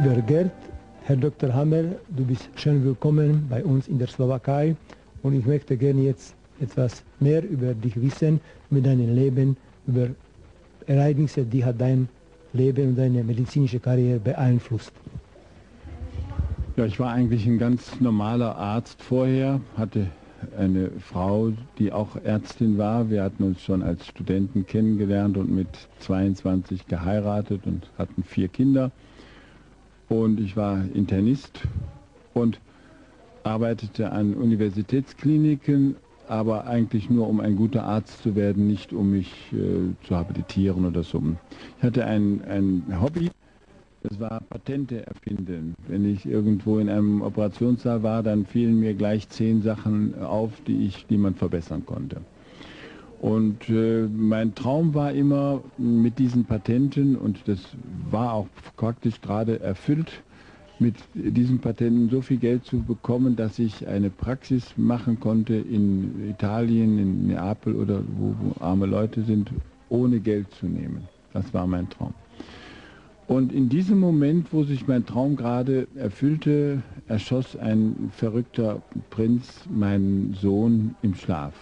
Lieber Gerd, Herr Dr. Hammer, du bist schön willkommen bei uns in der Slowakei und ich möchte gerne jetzt etwas mehr über dich wissen, über dein Leben, über Ereignisse, die hat dein Leben und deine medizinische Karriere beeinflusst. Ja, ich war eigentlich ein ganz normaler Arzt vorher, hatte eine Frau, die auch Ärztin war. Wir hatten uns schon als Studenten kennengelernt und mit 22 geheiratet und hatten vier Kinder. Und ich war Internist und arbeitete an Universitätskliniken, aber eigentlich nur um ein guter Arzt zu werden, nicht um mich äh, zu habilitieren oder so. Ich hatte ein, ein Hobby, das war Patente erfinden. Wenn ich irgendwo in einem Operationssaal war, dann fielen mir gleich zehn Sachen auf, die ich, die man verbessern konnte. Und äh, mein Traum war immer mit diesen Patenten, und das war auch praktisch gerade erfüllt, mit diesen Patenten so viel Geld zu bekommen, dass ich eine Praxis machen konnte in Italien, in Neapel oder wo, wo arme Leute sind, ohne Geld zu nehmen. Das war mein Traum. Und in diesem Moment, wo sich mein Traum gerade erfüllte, erschoss ein verrückter Prinz meinen Sohn im Schlaf.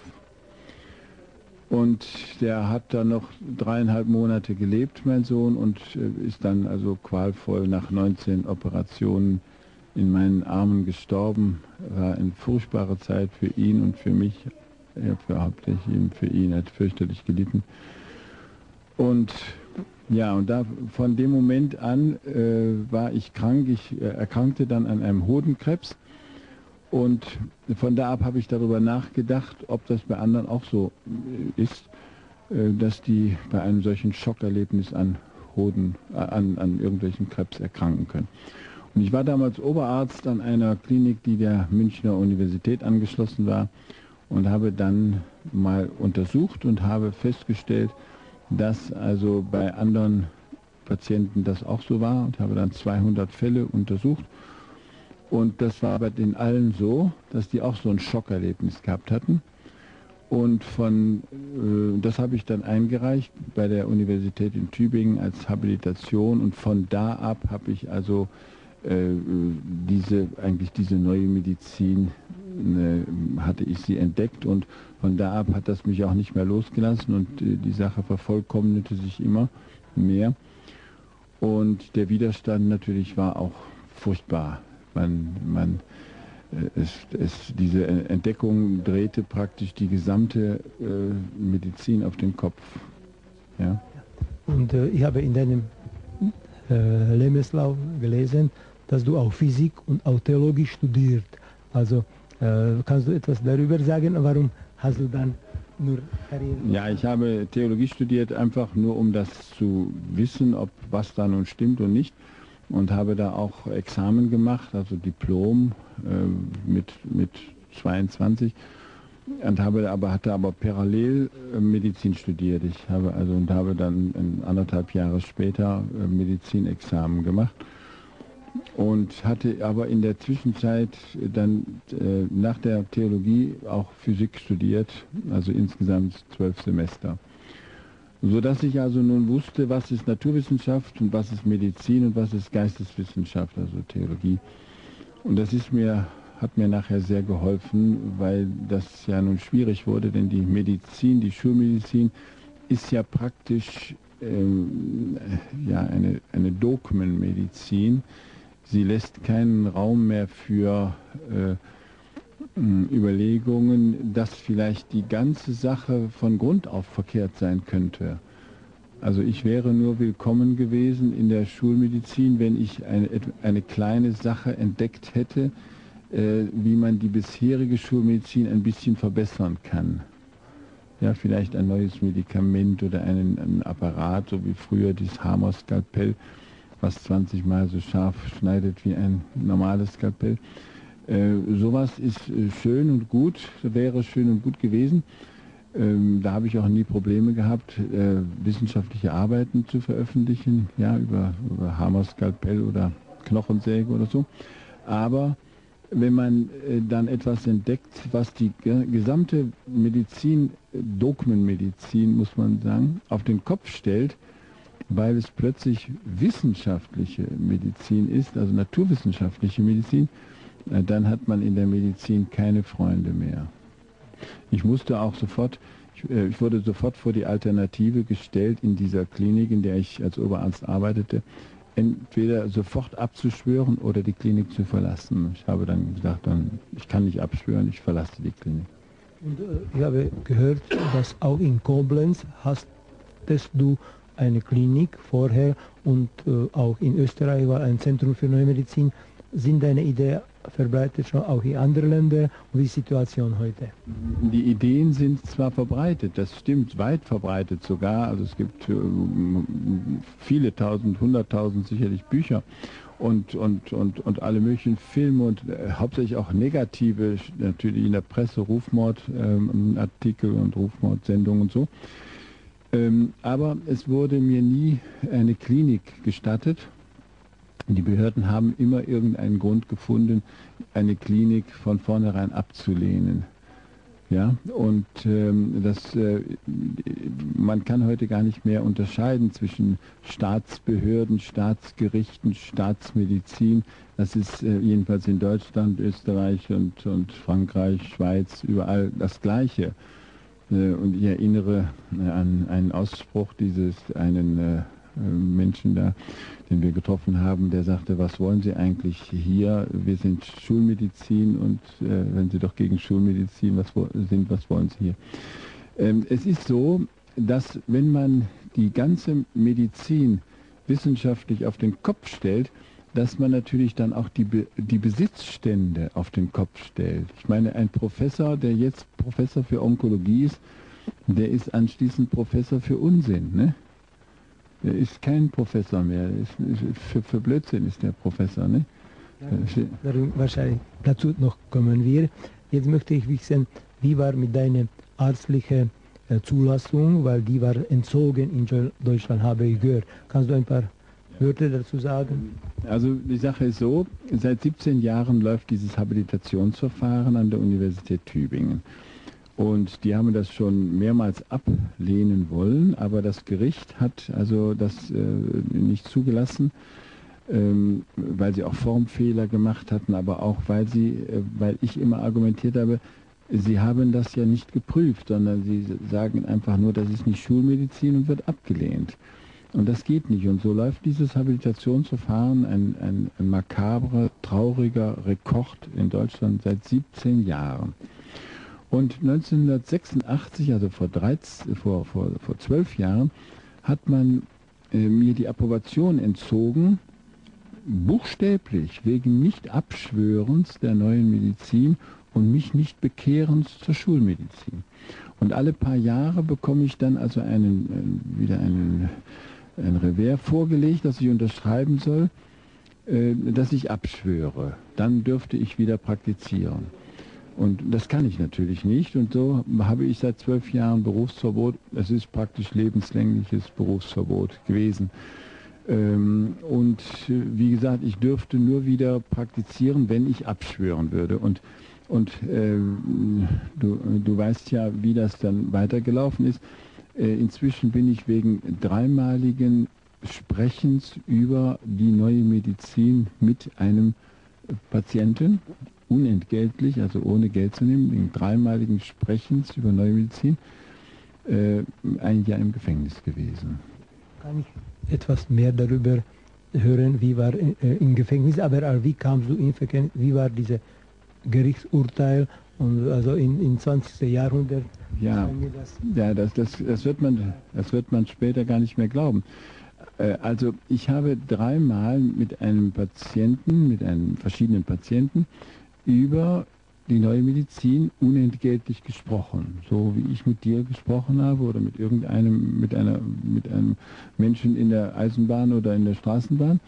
Und der hat dann noch dreieinhalb Monate gelebt, mein Sohn, und äh, ist dann also qualvoll nach 19 Operationen in meinen Armen gestorben. War eine furchtbare Zeit für ihn und für mich. Für, hauptsächlich für ihn, er hat fürchterlich gelitten. Und ja, und da von dem Moment an äh, war ich krank. Ich äh, erkrankte dann an einem Hodenkrebs. Und von da ab habe ich darüber nachgedacht, ob das bei anderen auch so äh, ist, äh, dass die bei einem solchen Schockerlebnis an Hoden, äh, an, an irgendwelchen Krebs erkranken können. Und ich war damals Oberarzt an einer Klinik, die der Münchner Universität angeschlossen war und habe dann mal untersucht und habe festgestellt, dass also bei anderen Patienten das auch so war und habe dann 200 Fälle untersucht. Und das war bei den allen so, dass die auch so ein Schockerlebnis gehabt hatten. Und von, äh, das habe ich dann eingereicht bei der Universität in Tübingen als Habilitation und von da ab habe ich also äh, diese, eigentlich diese neue Medizin äh, hatte ich sie entdeckt und von da ab hat das mich auch nicht mehr losgelassen und äh, die Sache vervollkommnete sich immer mehr. Und der Widerstand natürlich war auch furchtbar. Man, man, äh, es, es, diese Entdeckung drehte praktisch die gesamte äh, Medizin auf den Kopf. Ja? Und äh, ich habe in deinem äh, Lebenslauf gelesen, dass du auch Physik und auch Theologie studiert. Also äh, kannst du etwas darüber sagen, warum hast du dann nur Karriere? Ja, ich habe Theologie studiert, einfach nur um das zu wissen, ob was da nun stimmt und nicht. Und habe da auch Examen gemacht, also Diplom äh, mit, mit 22 und habe aber hatte aber parallel äh, Medizin studiert. Ich habe also und habe dann anderthalb Jahre später äh, Medizinexamen gemacht und hatte aber in der Zwischenzeit dann äh, nach der Theologie auch Physik studiert, also insgesamt zwölf Semester. So dass ich also nun wusste, was ist Naturwissenschaft und was ist Medizin und was ist Geisteswissenschaft, also Theologie. Und das ist mir, hat mir nachher sehr geholfen, weil das ja nun schwierig wurde, denn die Medizin, die Schulmedizin ist ja praktisch ähm, ja, eine, eine Dogmenmedizin. Sie lässt keinen Raum mehr für äh, Überlegungen, dass vielleicht die ganze Sache von Grund auf verkehrt sein könnte. Also ich wäre nur willkommen gewesen in der Schulmedizin, wenn ich eine, eine kleine Sache entdeckt hätte, äh, wie man die bisherige Schulmedizin ein bisschen verbessern kann. Ja, vielleicht ein neues Medikament oder einen, einen Apparat, so wie früher das Hammer-Skalpell was 20 Mal so scharf schneidet wie ein normales Skalpell. Äh, sowas ist äh, schön und gut, wäre schön und gut gewesen. Ähm, da habe ich auch nie Probleme gehabt, äh, wissenschaftliche Arbeiten zu veröffentlichen, ja, über, über Hammerskalpell oder Knochensäge oder so. Aber wenn man äh, dann etwas entdeckt, was die gesamte Medizin, Dogmenmedizin, muss man sagen, auf den Kopf stellt, weil es plötzlich wissenschaftliche Medizin ist, also naturwissenschaftliche Medizin, äh, dann hat man in der Medizin keine Freunde mehr. Ich musste auch sofort, ich, äh, ich wurde sofort vor die Alternative gestellt in dieser Klinik, in der ich als Oberarzt arbeitete, entweder sofort abzuschwören oder die Klinik zu verlassen. Ich habe dann gesagt, dann, ich kann nicht abschwören, ich verlasse die Klinik. Und äh, ich habe gehört, dass auch in Koblenz hast du eine Klinik vorher und äh, auch in Österreich war ein Zentrum für Neue Medizin. Sind deine Ideen verbreitet schon auch in anderen Ländern? Und die Situation heute? Die Ideen sind zwar verbreitet, das stimmt, weit verbreitet sogar. Also es gibt äh, viele tausend, hunderttausend sicherlich Bücher und, und, und, und alle möglichen Filme und äh, hauptsächlich auch negative, natürlich in der Presse, Rufmordartikel ähm, und Rufmordsendungen und so. Ähm, aber es wurde mir nie eine Klinik gestattet die Behörden haben immer irgendeinen Grund gefunden, eine Klinik von vornherein abzulehnen. Ja, und ähm, das, äh, man kann heute gar nicht mehr unterscheiden zwischen Staatsbehörden, Staatsgerichten, Staatsmedizin. Das ist äh, jedenfalls in Deutschland, Österreich und, und Frankreich, Schweiz, überall das Gleiche. Äh, und ich erinnere an einen Ausspruch dieses einen äh, Menschen da, den wir getroffen haben, der sagte, was wollen Sie eigentlich hier? Wir sind Schulmedizin und äh, wenn Sie doch gegen Schulmedizin was sind, was wollen Sie hier? Ähm, es ist so, dass wenn man die ganze Medizin wissenschaftlich auf den Kopf stellt, dass man natürlich dann auch die, Be die Besitzstände auf den Kopf stellt. Ich meine, ein Professor, der jetzt Professor für Onkologie ist, der ist anschließend Professor für Unsinn. Ne? Er ist kein Professor mehr. Ist, ist, für, für, Blödsinn ist der Professor. Ne? Ja, wahrscheinlich dazu noch kommen wir. Jetzt möchte ich wissen, wie war mit deiner ärztlichen äh, Zulassung, weil die war entzogen in Deutschland, habe ich gehört. Kannst du ein paar Wörter dazu sagen? Also die Sache ist so, seit 17 Jahren läuft dieses Habilitationsverfahren an der Universität Tübingen. Und die haben das schon mehrmals ablehnen wollen, aber das Gericht hat also das äh, nicht zugelassen, ähm, weil sie auch Formfehler gemacht hatten, aber auch weil sie, äh, weil ich immer argumentiert habe, sie haben das ja nicht geprüft, sondern sie sagen einfach nur, das ist nicht Schulmedizin und wird abgelehnt. Und das geht nicht. Und so läuft dieses Habilitationsverfahren, ein, ein, ein makabrer, trauriger Rekord in Deutschland seit 17 Jahren. Und 1986, also vor, 13, vor, vor, vor 12 Jahren, hat man äh, mir die Approbation entzogen, buchstäblich wegen Nicht-Abschwörens der neuen Medizin und mich nicht bekehrens zur Schulmedizin. Und alle paar Jahre bekomme ich dann also einen, äh, wieder einen, ein Revers vorgelegt, das ich unterschreiben soll, äh, dass ich abschwöre. Dann dürfte ich wieder praktizieren. Und das kann ich natürlich nicht. Und so habe ich seit zwölf Jahren Berufsverbot. Es ist praktisch lebenslängliches Berufsverbot gewesen. Ähm, und wie gesagt, ich dürfte nur wieder praktizieren, wenn ich abschwören würde. Und, und äh, du, du weißt ja, wie das dann weitergelaufen ist. Äh, inzwischen bin ich wegen dreimaligen Sprechens über die neue Medizin mit einem Patienten unentgeltlich, also ohne Geld zu nehmen, wegen dreimaligen Sprechens über neue Medizin, äh, ein Jahr im Gefängnis gewesen. Kann ich etwas mehr darüber hören, wie war äh, im Gefängnis, aber wie kamst du in Gefängnis, wie war dieses Gerichtsurteil und also in, in 20. Jahrhundert? Ja, das, ja das, das, das, wird man, das wird man später gar nicht mehr glauben. Äh, also ich habe dreimal mit einem Patienten, mit einem verschiedenen Patienten, über die neue Medizin unentgeltlich gesprochen, so wie ich mit dir gesprochen habe oder mit irgendeinem, mit einer, mit einem Menschen in der Eisenbahn oder in der Straßenbahn.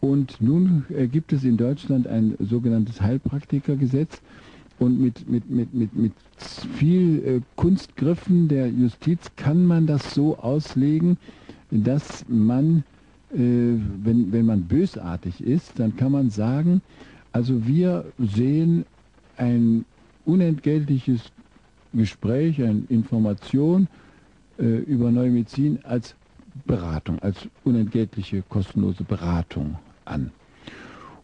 Und nun äh, gibt es in Deutschland ein sogenanntes Heilpraktikergesetz und mit, mit, mit, mit, mit viel äh, Kunstgriffen der Justiz kann man das so auslegen, dass man, äh, wenn, wenn man bösartig ist, dann kann man sagen, also wir sehen ein unentgeltliches Gespräch, eine Information äh, über neue Medizin als Beratung, als unentgeltliche, kostenlose Beratung an.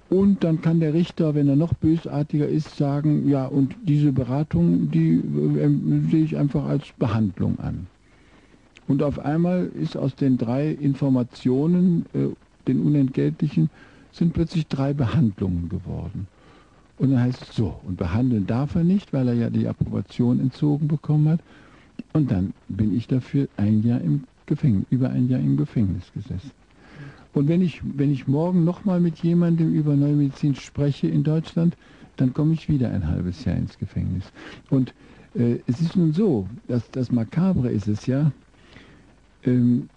Und dann kann der Richter, wenn er noch bösartiger ist, sagen, ja, und diese Beratung, die äh, sehe ich einfach als Behandlung an. Und auf einmal ist aus den drei Informationen, äh, den unentgeltlichen, sind plötzlich drei Behandlungen geworden. Und dann heißt es so, und behandeln darf er nicht, weil er ja die Approbation entzogen bekommen hat. Und dann bin ich dafür ein Jahr im Gefängnis, über ein Jahr im Gefängnis gesessen. Und wenn ich, wenn ich morgen nochmal mit jemandem über Neue Medizin spreche in Deutschland, dann komme ich wieder ein halbes Jahr ins Gefängnis. Und äh, es ist nun so, dass das Makabre ist es ja, ähm,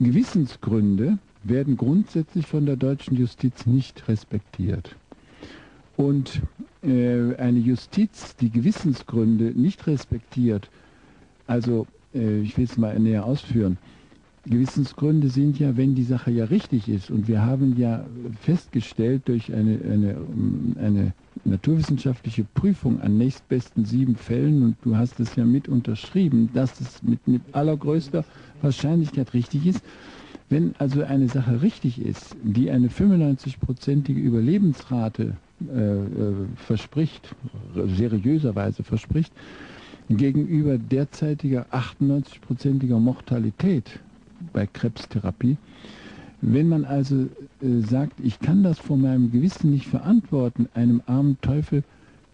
Gewissensgründe werden grundsätzlich von der deutschen Justiz nicht respektiert. Und äh, eine Justiz, die Gewissensgründe nicht respektiert, also äh, ich will es mal näher ausführen, Gewissensgründe sind ja, wenn die Sache ja richtig ist. Und wir haben ja festgestellt durch eine, eine, eine naturwissenschaftliche Prüfung an nächstbesten sieben Fällen, und du hast es ja mit unterschrieben, dass es mit, mit allergrößter Wahrscheinlichkeit richtig ist. Wenn also eine Sache richtig ist, die eine 95-prozentige Überlebensrate äh, äh, verspricht, seriöserweise verspricht, gegenüber derzeitiger 98-prozentiger Mortalität bei Krebstherapie, wenn man also äh, sagt, ich kann das vor meinem Gewissen nicht verantworten, einem armen Teufel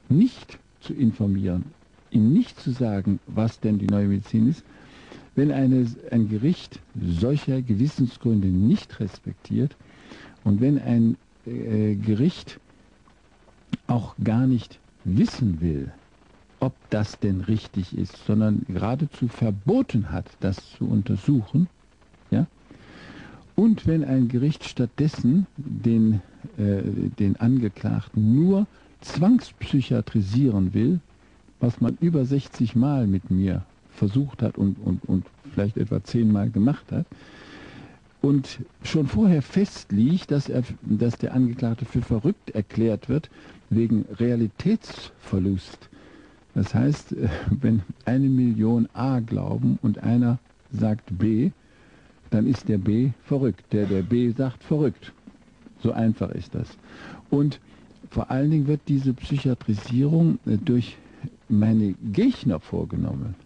nicht zu informieren, ihm nicht zu sagen, was denn die neue Medizin ist, wenn eine, ein Gericht solcher Gewissensgründe nicht respektiert und wenn ein äh, Gericht auch gar nicht wissen will, ob das denn richtig ist, sondern geradezu verboten hat, das zu untersuchen, ja? und wenn ein Gericht stattdessen den, äh, den Angeklagten nur zwangspsychiatrisieren will, was man über 60 Mal mit mir versucht hat und, und, und vielleicht etwa zehnmal gemacht hat, und schon vorher festliegt, dass, er, dass der Angeklagte für verrückt erklärt wird wegen Realitätsverlust. Das heißt, äh, wenn eine Million A glauben und einer sagt B, dann ist der B verrückt. Der, der B sagt verrückt. So einfach ist das. Und vor allen Dingen wird diese Psychiatrisierung äh, durch meine Gegner vorgenommen.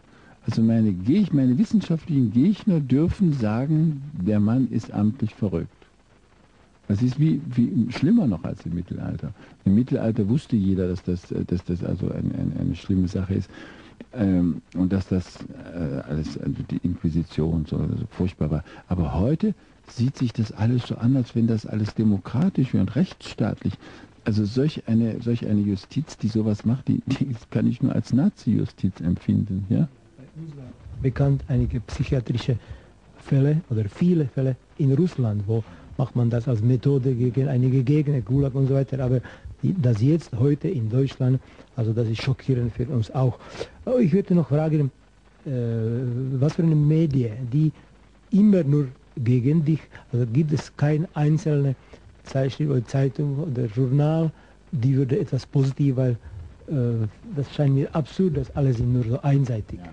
Also meine, meine wissenschaftlichen Gegner dürfen sagen, der Mann ist amtlich verrückt. Das ist wie, wie schlimmer noch als im Mittelalter. Im Mittelalter wusste jeder, dass das, dass das also ein, ein, eine schlimme Sache ist ähm, und dass das äh, alles, also die Inquisition so, so furchtbar war. Aber heute sieht sich das alles so an, als wenn das alles demokratisch und rechtsstaatlich. Also solch eine, solch eine Justiz, die sowas macht, die, die kann ich nur als Nazi-Justiz empfinden. Ja? Bekannt einige psychiatrische Fälle oder viele Fälle in Russland, wo macht man das als Methode gegen einige Gegner, Gulag und so weiter, aber das jetzt heute in Deutschland, also das ist schockierend für uns auch. Ich würde noch fragen, äh, was für eine Medien, die immer nur gegen dich, also gibt es keine einzelne Zeitschrift oder Zeitung oder Journal, die würde etwas positiv, weil äh, das scheint mir absurd, dass alle sind nur so einseitig. Ja.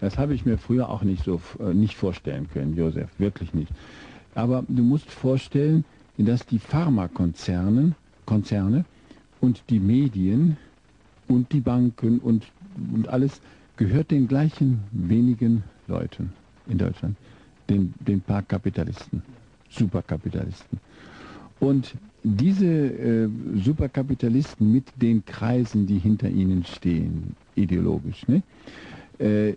Das habe ich mir früher auch nicht so äh, nicht vorstellen können, Josef, wirklich nicht. Aber du musst vorstellen, dass die Pharmakonzerne Konzerne und die Medien und die Banken und, und alles gehört den gleichen wenigen Leuten in Deutschland, den, den paar Kapitalisten, Superkapitalisten. Und diese äh, Superkapitalisten mit den Kreisen, die hinter ihnen stehen, ideologisch, ne, äh,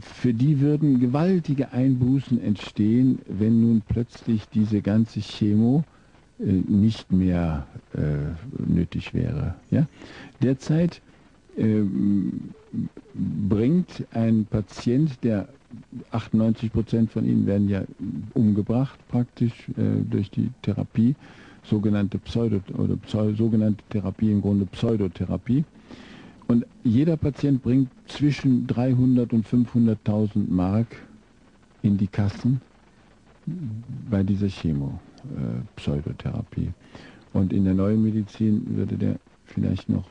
für die würden gewaltige Einbußen entstehen, wenn nun plötzlich diese ganze Chemo äh, nicht mehr äh, nötig wäre. Ja? Derzeit äh, bringt ein Patient, der 98 Prozent von ihnen werden ja umgebracht praktisch äh, durch die Therapie, sogenannte Pseudo oder Pseudo, sogenannte Therapie im Grunde Pseudotherapie. Und jeder Patient bringt zwischen 300 und 500.000 Mark in die Kassen bei dieser Chemo-Pseudotherapie. Äh, und in der neuen Medizin würde der vielleicht noch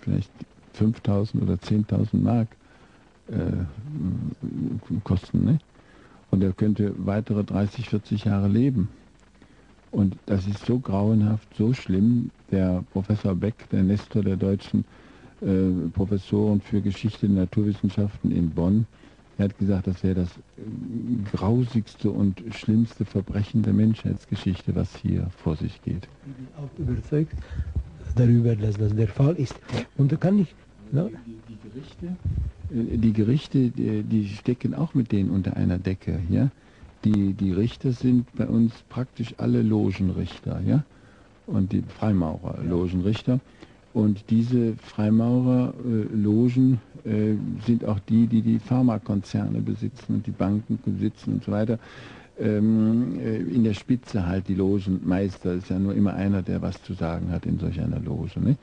vielleicht 5.000 oder 10.000 Mark äh, kosten. Ne? Und er könnte weitere 30, 40 Jahre leben. Und das ist so grauenhaft, so schlimm. Der Professor Beck, der Nestor der deutschen äh, Professoren für Geschichte der Naturwissenschaften in Bonn, er hat gesagt, das wäre das äh, grausigste und schlimmste Verbrechen der Menschheitsgeschichte, was hier vor sich geht. Ich bin auch überzeugt darüber, dass das der Fall ist. Und da kann ich... Ja? Die, die, Gerichte, äh, die Gerichte, die, die, stecken auch mit denen unter einer Decke. Ja? Die, die Richter sind bei uns praktisch alle Logenrichter. Ja? Und die Freimaurer, Logenrichter. Und diese Freimaurerlogen äh, sind auch die, die die Pharmakonzerne besitzen und die Banken besitzen und so weiter. Ähm, äh, in der Spitze halt die Logenmeister, ist ja nur immer einer, der was zu sagen hat in solch einer Loge. Ne?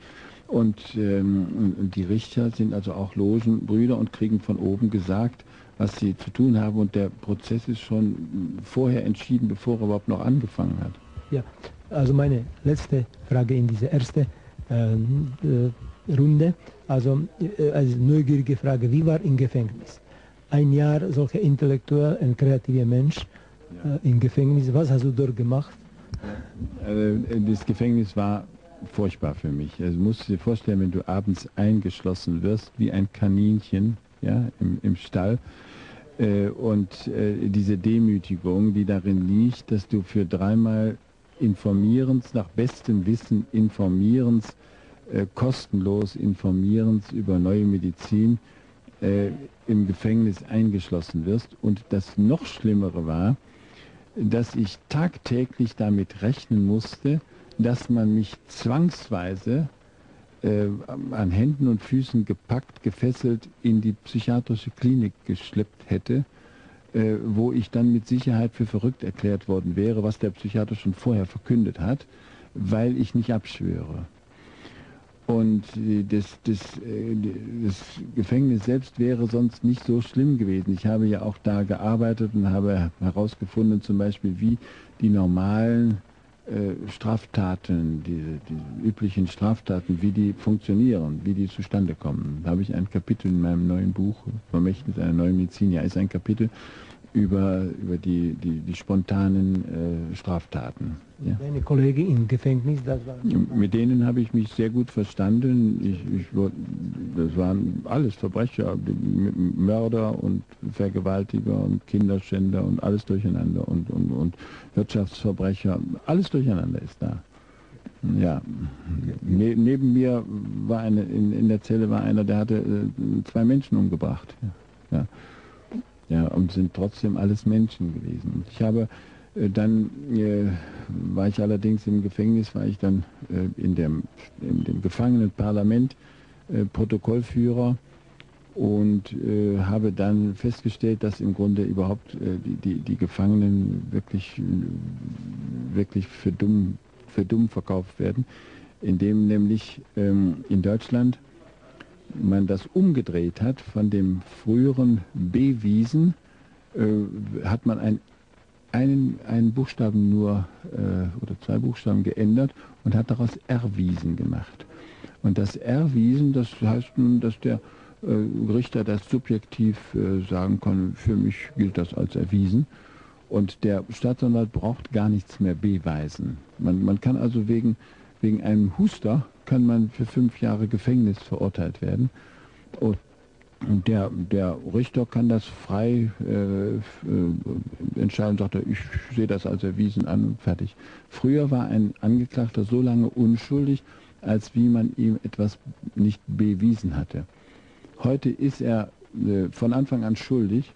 Und ähm, die Richter sind also auch Logenbrüder und kriegen von oben gesagt, was sie zu tun haben. Und der Prozess ist schon vorher entschieden, bevor er überhaupt noch angefangen hat. Ja, also meine letzte Frage in diese erste Runde. Also äh, als neugierige Frage, wie war im Gefängnis? Ein Jahr solcher intellektuell und kreativer Mensch ja. äh, im Gefängnis. Was hast du dort gemacht? Also, das Gefängnis war furchtbar für mich. Also musst du dir vorstellen, wenn du abends eingeschlossen wirst, wie ein Kaninchen ja, im, im Stall, äh, und äh, diese Demütigung, die darin liegt, dass du für dreimal informierens, nach bestem Wissen informierens, äh, kostenlos informierens über neue Medizin äh, im Gefängnis eingeschlossen wirst. Und das noch Schlimmere war, dass ich tagtäglich damit rechnen musste, dass man mich zwangsweise äh, an Händen und Füßen gepackt, gefesselt in die psychiatrische Klinik geschleppt hätte, äh, wo ich dann mit Sicherheit für verrückt erklärt worden wäre, was der Psychiater schon vorher verkündet hat, weil ich nicht abschwöre. Und das, das, äh, das, Gefängnis selbst wäre sonst nicht so schlimm gewesen. Ich habe ja auch da gearbeitet und habe herausgefunden, zum Beispiel, wie die normalen äh, Straftaten, diese, diese üblichen Straftaten, wie die funktionieren, wie die zustande kommen. Da habe ich ein Kapitel in meinem neuen Buch, Vermächtnis einer neuen Medizin, ja, ist ein Kapitel über, über die, die, die spontanen äh, Straftaten. Ja. Deine Kollegen im Gefängnis, das war... Mit denen habe ich mich sehr gut verstanden. Ich, ich, das waren alles Verbrecher, Mörder und Vergewaltiger und Kinderschänder und alles durcheinander und, und, und Wirtschaftsverbrecher, alles durcheinander ist da. Ja, ne, neben mir war eine, in, in der Zelle war einer, der hatte äh, zwei Menschen umgebracht. Ja. Ja, und sind trotzdem alles Menschen gewesen. Ich habe äh, dann, äh, war ich allerdings im Gefängnis, war ich dann äh, in, dem, in dem Gefangenenparlament äh, Protokollführer und äh, habe dann festgestellt, dass im Grunde überhaupt äh, die, die, die Gefangenen wirklich, wirklich für dumm, für dumm verkauft werden, indem nämlich ähm, in Deutschland man das umgedreht hat, von dem früheren B-Wiesen, äh, hat man ein, einen, einen Buchstaben nur äh, oder zwei Buchstaben geändert und hat daraus R-Wiesen gemacht. Und das R-Wiesen, das heißt nun, dass der äh, Richter das subjektiv äh, sagen kann, für mich gilt das als erwiesen. Und der Staatsanwalt braucht gar nichts mehr beweisen. Man, man kann also wegen, wegen einem Huster kann man für fünf Jahre Gefängnis verurteilt werden. Und der, der Richter kann das frei äh, äh, entscheiden, sagt er, ich sehe das als erwiesen an und fertig. Früher war ein Angeklagter so lange unschuldig, als wie man ihm etwas nicht bewiesen hatte. Heute ist er äh, von Anfang an schuldig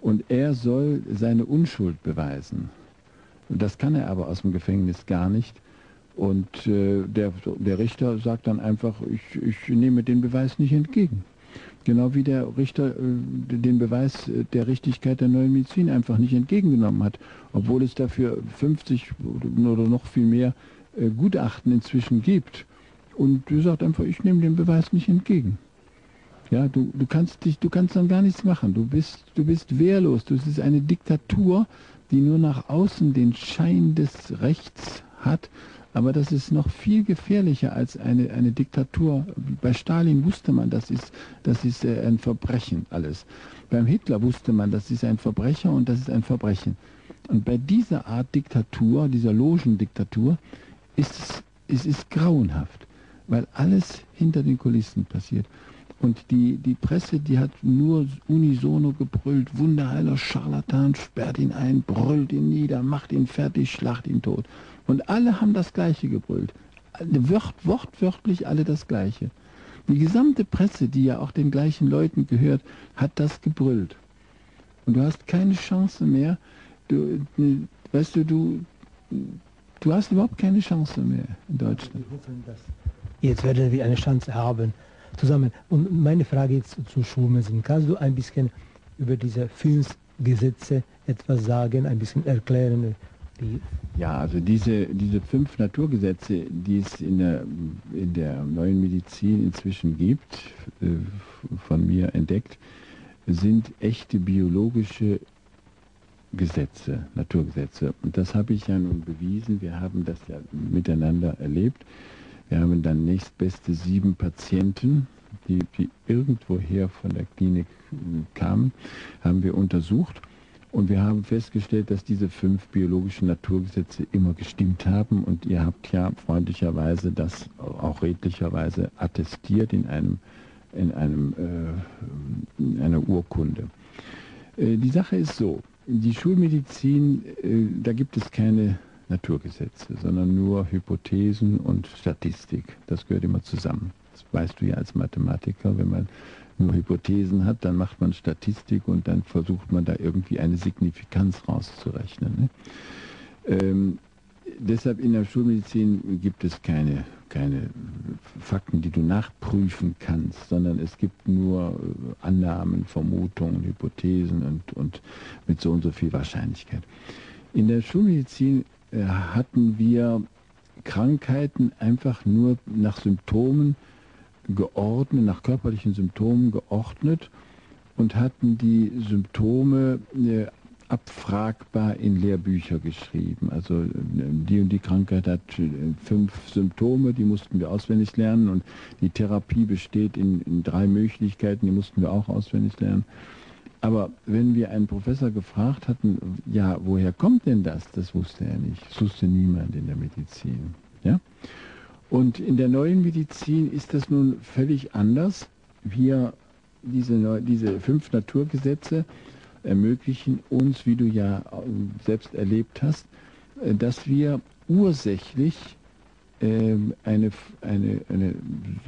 und er soll seine Unschuld beweisen. Das kann er aber aus dem Gefängnis gar nicht, und äh, der, der Richter sagt dann einfach, ich, ich nehme den Beweis nicht entgegen. Genau wie der Richter äh, den Beweis der Richtigkeit der neuen Medizin einfach nicht entgegengenommen hat, obwohl es dafür 50 oder noch viel mehr äh, Gutachten inzwischen gibt. Und du sagst einfach, ich nehme den Beweis nicht entgegen. Ja, du, du kannst dich, du kannst dann gar nichts machen. Du bist, du bist wehrlos. Das ist eine Diktatur, die nur nach außen den Schein des Rechts hat, Aber das ist noch viel gefährlicher als eine, eine Diktatur. Bei Stalin wusste man, das ist, das ist äh, ein Verbrechen alles. Beim Hitler wusste man, das ist ein Verbrecher und das ist ein Verbrechen. Und bei dieser Art Diktatur, dieser Logendiktatur, ist es, es ist grauenhaft, weil alles hinter den Kulissen passiert. Und die, die Presse, die hat nur unisono gebrüllt, wunderheiler Scharlatan, sperrt ihn ein, brüllt ihn nieder, macht ihn fertig, schlacht ihn tot. Und alle haben das Gleiche gebrüllt. Wort, wortwörtlich alle das Gleiche. Die gesamte Presse, die ja auch den gleichen Leuten gehört, hat das gebrüllt. Und du hast keine Chance mehr. Du, weißt du, du, du hast überhaupt keine Chance mehr in Deutschland. Jetzt werden wir eine Chance haben zusammen. Und meine Frage jetzt zu Schulmedizin. Kannst du ein bisschen über diese fünf Gesetze etwas sagen, ein bisschen erklären? Ja, also diese, diese fünf Naturgesetze, die es in der, in der neuen Medizin inzwischen gibt, äh, von mir entdeckt, sind echte biologische Gesetze, Naturgesetze. Und das habe ich ja nun bewiesen. Wir haben das ja miteinander erlebt. Wir haben dann nächstbeste sieben Patienten, die, die irgendwoher von der Klinik äh, kamen, haben wir untersucht. Und wir haben festgestellt, dass diese fünf biologischen Naturgesetze immer gestimmt haben. Und ihr habt ja freundlicherweise das auch redlicherweise attestiert in einem in einem äh, in einer Urkunde. Äh, die Sache ist so: Die Schulmedizin, äh, da gibt es keine Naturgesetze, sondern nur Hypothesen und Statistik. Das gehört immer zusammen. Das weißt du ja als Mathematiker, wenn man nur Hypothesen hat, dann macht man Statistik und dann versucht man da irgendwie eine Signifikanz rauszurechnen. Ne? Ähm, deshalb in der Schulmedizin gibt es keine, keine Fakten, die du nachprüfen kannst, sondern es gibt nur äh, Annahmen, Vermutungen, Hypothesen und, und mit so und so viel Wahrscheinlichkeit. In der Schulmedizin äh, hatten wir Krankheiten einfach nur nach Symptomen geordnet, nach körperlichen Symptomen geordnet und hatten die Symptome äh, abfragbar in Lehrbücher geschrieben. Also äh, die und die Krankheit hat fünf Symptome, die mussten wir auswendig lernen und die Therapie besteht in, in drei Möglichkeiten, die mussten wir auch auswendig lernen. Aber wenn wir einen Professor gefragt hatten, ja, woher kommt denn das? Das wusste er nicht. Das wusste niemand in der Medizin. Ja? Und in der neuen Medizin ist das nun völlig anders. Wir, diese, diese fünf Naturgesetze ermöglichen uns, wie du ja selbst erlebt hast, äh, dass wir ursächlich ähm, eine, eine, eine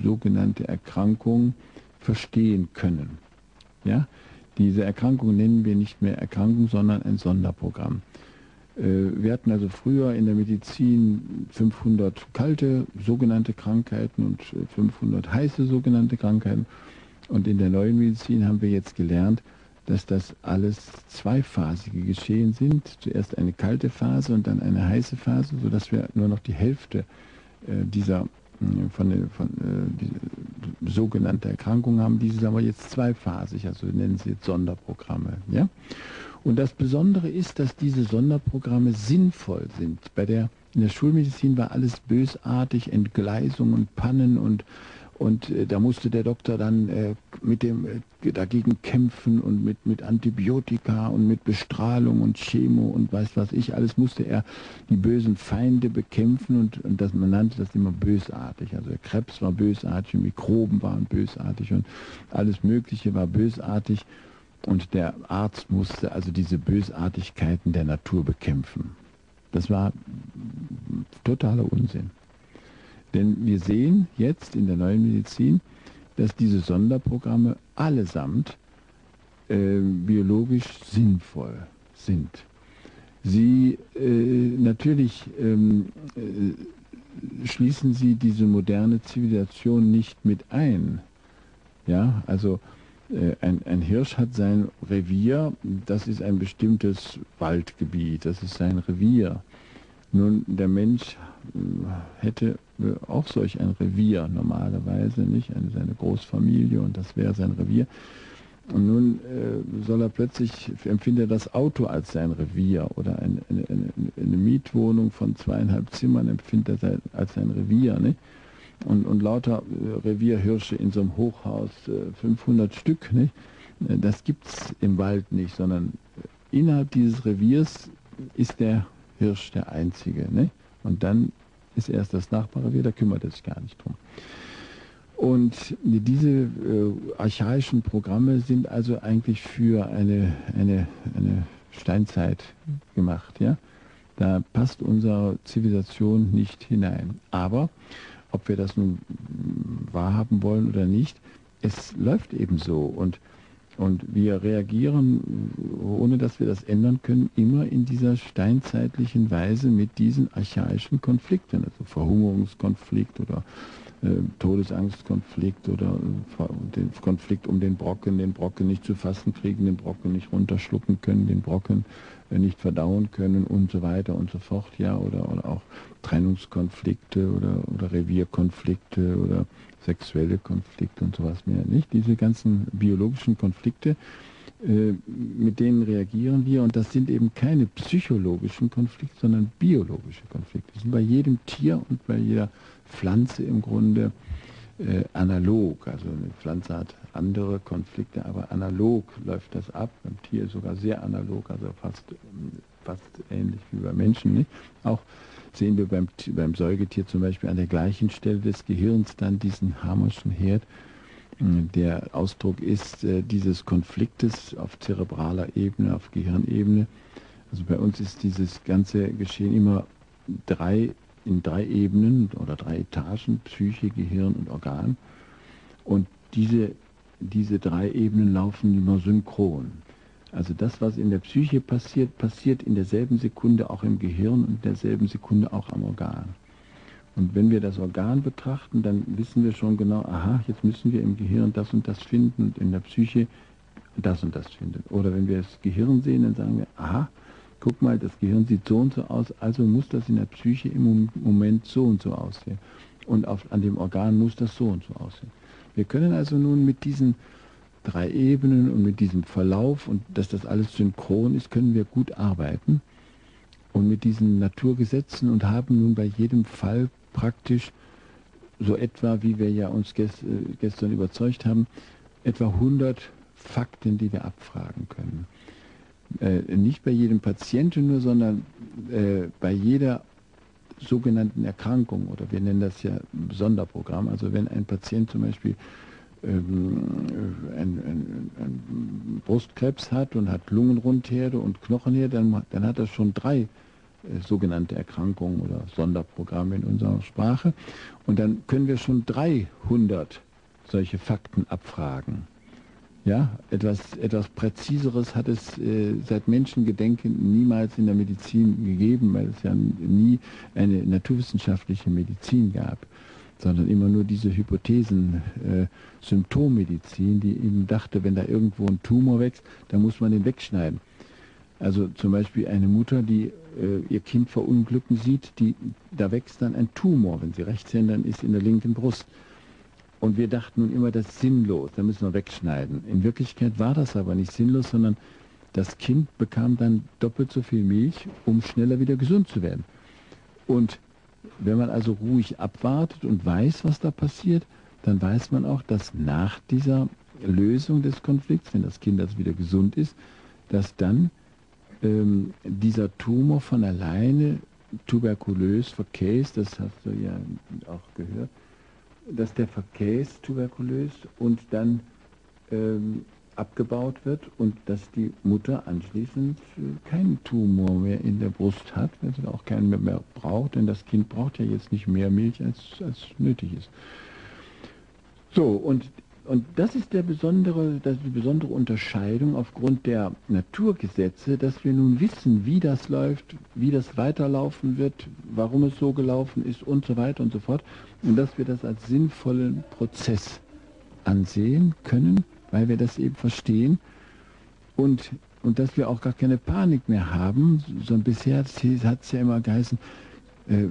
sogenannte Erkrankung verstehen können. Ja? Diese Erkrankung nennen wir nicht mehr Erkrankung, sondern ein Sonderprogramm. Äh, wir hatten also früher in der Medizin 500 kalte sogenannte Krankheiten und 500 heiße sogenannte Krankheiten. Und in der neuen Medizin haben wir jetzt gelernt, dass das alles zweiphasige Geschehen sind. Zuerst eine kalte Phase und dann eine heiße Phase, sodass wir nur noch die Hälfte äh, dieser von, der, von äh, sogenannte Erkrankungen haben, diese sind aber jetzt zweiphasig, also nennen sie jetzt Sonderprogramme. Ja? Und das Besondere ist, dass diese Sonderprogramme sinnvoll sind. Bei der, in der Schulmedizin war alles bösartig, Entgleisungen, Pannen und und äh, da musste der Doktor dann äh, mit dem äh, dagegen kämpfen und mit, mit Antibiotika und mit Bestrahlung und Chemo und weiß was ich, alles musste er die bösen Feinde bekämpfen und, und das, man nannte das immer bösartig. Also der Krebs war bösartig, und Mikroben waren bösartig und alles Mögliche war bösartig. Und der Arzt musste also diese Bösartigkeiten der Natur bekämpfen. Das war totaler Unsinn. Denn wir sehen jetzt in der neuen Medizin, dass diese Sonderprogramme allesamt äh, biologisch sinnvoll sind. Sie äh, natürlich ähm, äh, schließen sie diese moderne Zivilisation nicht mit ein. Ja, also ein, ein, Hirsch hat sein Revier, das ist ein bestimmtes Waldgebiet, das ist sein Revier. Nun, der Mensch äh, hätte auch solch ein Revier normalerweise, nicht? Eine, seine Großfamilie und das wäre sein Revier. Und nun äh, soll er plötzlich, empfindet er das Auto als sein Revier oder eine, eine, eine, eine Mietwohnung von zweieinhalb Zimmern empfindet er als sein Revier. Nicht? Und, und lauter äh, Revierhirsche in so einem Hochhaus, äh, 500 Stück, nicht? Äh, das gibt es im Wald nicht, sondern innerhalb dieses Reviers ist der Hirsch der Einzige. Nicht? Und dann ist erst das Nachbarrevier, da kümmert er sich gar nicht drum. Und diese äh, archaischen Programme sind also eigentlich für eine, eine, eine Steinzeit gemacht. Ja? Da passt unsere Zivilisation nicht hinein. Aber ob wir das nun wahrhaben wollen oder nicht, es läuft eben so. Und, und wir reagieren, ohne dass wir das ändern können, immer in dieser steinzeitlichen Weise mit diesen archaischen Konflikten, also Verhungerungskonflikt oder äh, Todesangstkonflikt oder äh, den Konflikt um den Brocken, den Brocken nicht zu fassen kriegen, den Brocken nicht runterschlucken können, den Brocken äh, nicht verdauen können und so weiter und so fort, ja, oder, oder auch Trennungskonflikte oder, oder Revierkonflikte oder sexuelle Konflikte und sowas mehr, nicht? Diese ganzen biologischen Konflikte, äh, mit denen reagieren wir und das sind eben keine psychologischen Konflikte, sondern biologische Konflikte. Das sind bei jedem Tier und bei jeder Pflanze im Grunde äh, analog. Also eine Pflanze hat andere Konflikte, aber analog läuft das ab. Beim Tier sogar sehr analog, also fast, fast ähnlich wie bei Menschen. Nicht? Auch sehen wir beim, beim Säugetier zum Beispiel an der gleichen Stelle des Gehirns dann diesen harmonischen Herd. Der Ausdruck ist äh, dieses Konfliktes auf zerebraler Ebene, auf Gehirnebene. Also bei uns ist dieses ganze Geschehen immer drei in drei Ebenen oder drei Etagen, Psyche, Gehirn und Organ. Und diese, diese drei Ebenen laufen immer synchron. Also das, was in der Psyche passiert, passiert in derselben Sekunde auch im Gehirn und in derselben Sekunde auch am Organ. Und wenn wir das Organ betrachten, dann wissen wir schon genau, aha, jetzt müssen wir im Gehirn das und das finden und in der Psyche das und das finden. Oder wenn wir das Gehirn sehen, dann sagen wir, aha, guck mal, das Gehirn sieht so und so aus, also muss das in der Psyche im Moment so und so aussehen. Und auf, an dem Organ muss das so und so aussehen. Wir können also nun mit diesen drei Ebenen und mit diesem Verlauf und dass das alles synchron ist, können wir gut arbeiten. Und mit diesen Naturgesetzen und haben nun bei jedem Fall praktisch so etwa, wie wir ja uns äh, gestern überzeugt haben, etwa 100 Fakten, die wir abfragen können äh, nicht bei jedem Patienten nur, sondern äh, bei jeder sogenannten Erkrankung oder wir nennen das ja Sonderprogramm. Also wenn ein Patient zum Beispiel ähm, ein, ein, ein Brustkrebs hat und hat Lungenrundherde und Knochenherde, dann, dann hat er schon drei äh, sogenannte Erkrankungen oder Sonderprogramme in unserer Sprache. Und dann können wir schon 300 solche Fakten abfragen. Ja, etwas, etwas Präziseres hat es äh, seit Menschengedenken niemals in der Medizin gegeben, weil es ja nie eine naturwissenschaftliche Medizin gab, sondern immer nur diese Hypothesen, äh, Symptommedizin, die eben dachte, wenn da irgendwo ein Tumor wächst, dann muss man den wegschneiden. Also zum Beispiel eine Mutter, die äh, ihr Kind verunglücken sieht, die, da wächst dann ein Tumor, wenn sie Rechtshänderin ist, in der linken Brust. Und wir dachten nun immer, das ist sinnlos, da müssen wir wegschneiden. In Wirklichkeit war das aber nicht sinnlos, sondern das Kind bekam dann doppelt so viel Milch, um schneller wieder gesund zu werden. Und wenn man also ruhig abwartet und weiß, was da passiert, dann weiß man auch, dass nach dieser Lösung des Konflikts, wenn das Kind also wieder gesund ist, dass dann ähm, dieser Tumor von alleine tuberkulös verkäst, das hast du ja auch gehört, dass der Verkehr ist tuberkulös und dann ähm, abgebaut wird und dass die Mutter anschließend keinen Tumor mehr in der Brust hat, wenn sie auch keinen mehr, mehr braucht, denn das Kind braucht ja jetzt nicht mehr Milch, als, als nötig ist. So, und und das ist der besondere, das die besondere Unterscheidung aufgrund der Naturgesetze, dass wir nun wissen, wie das läuft, wie das weiterlaufen wird, warum es so gelaufen ist und so weiter und so fort. Und dass wir das als sinnvollen Prozess ansehen können, weil wir das eben verstehen. Und, und dass wir auch gar keine Panik mehr haben. So bisher hat es ja immer geheißen, äh,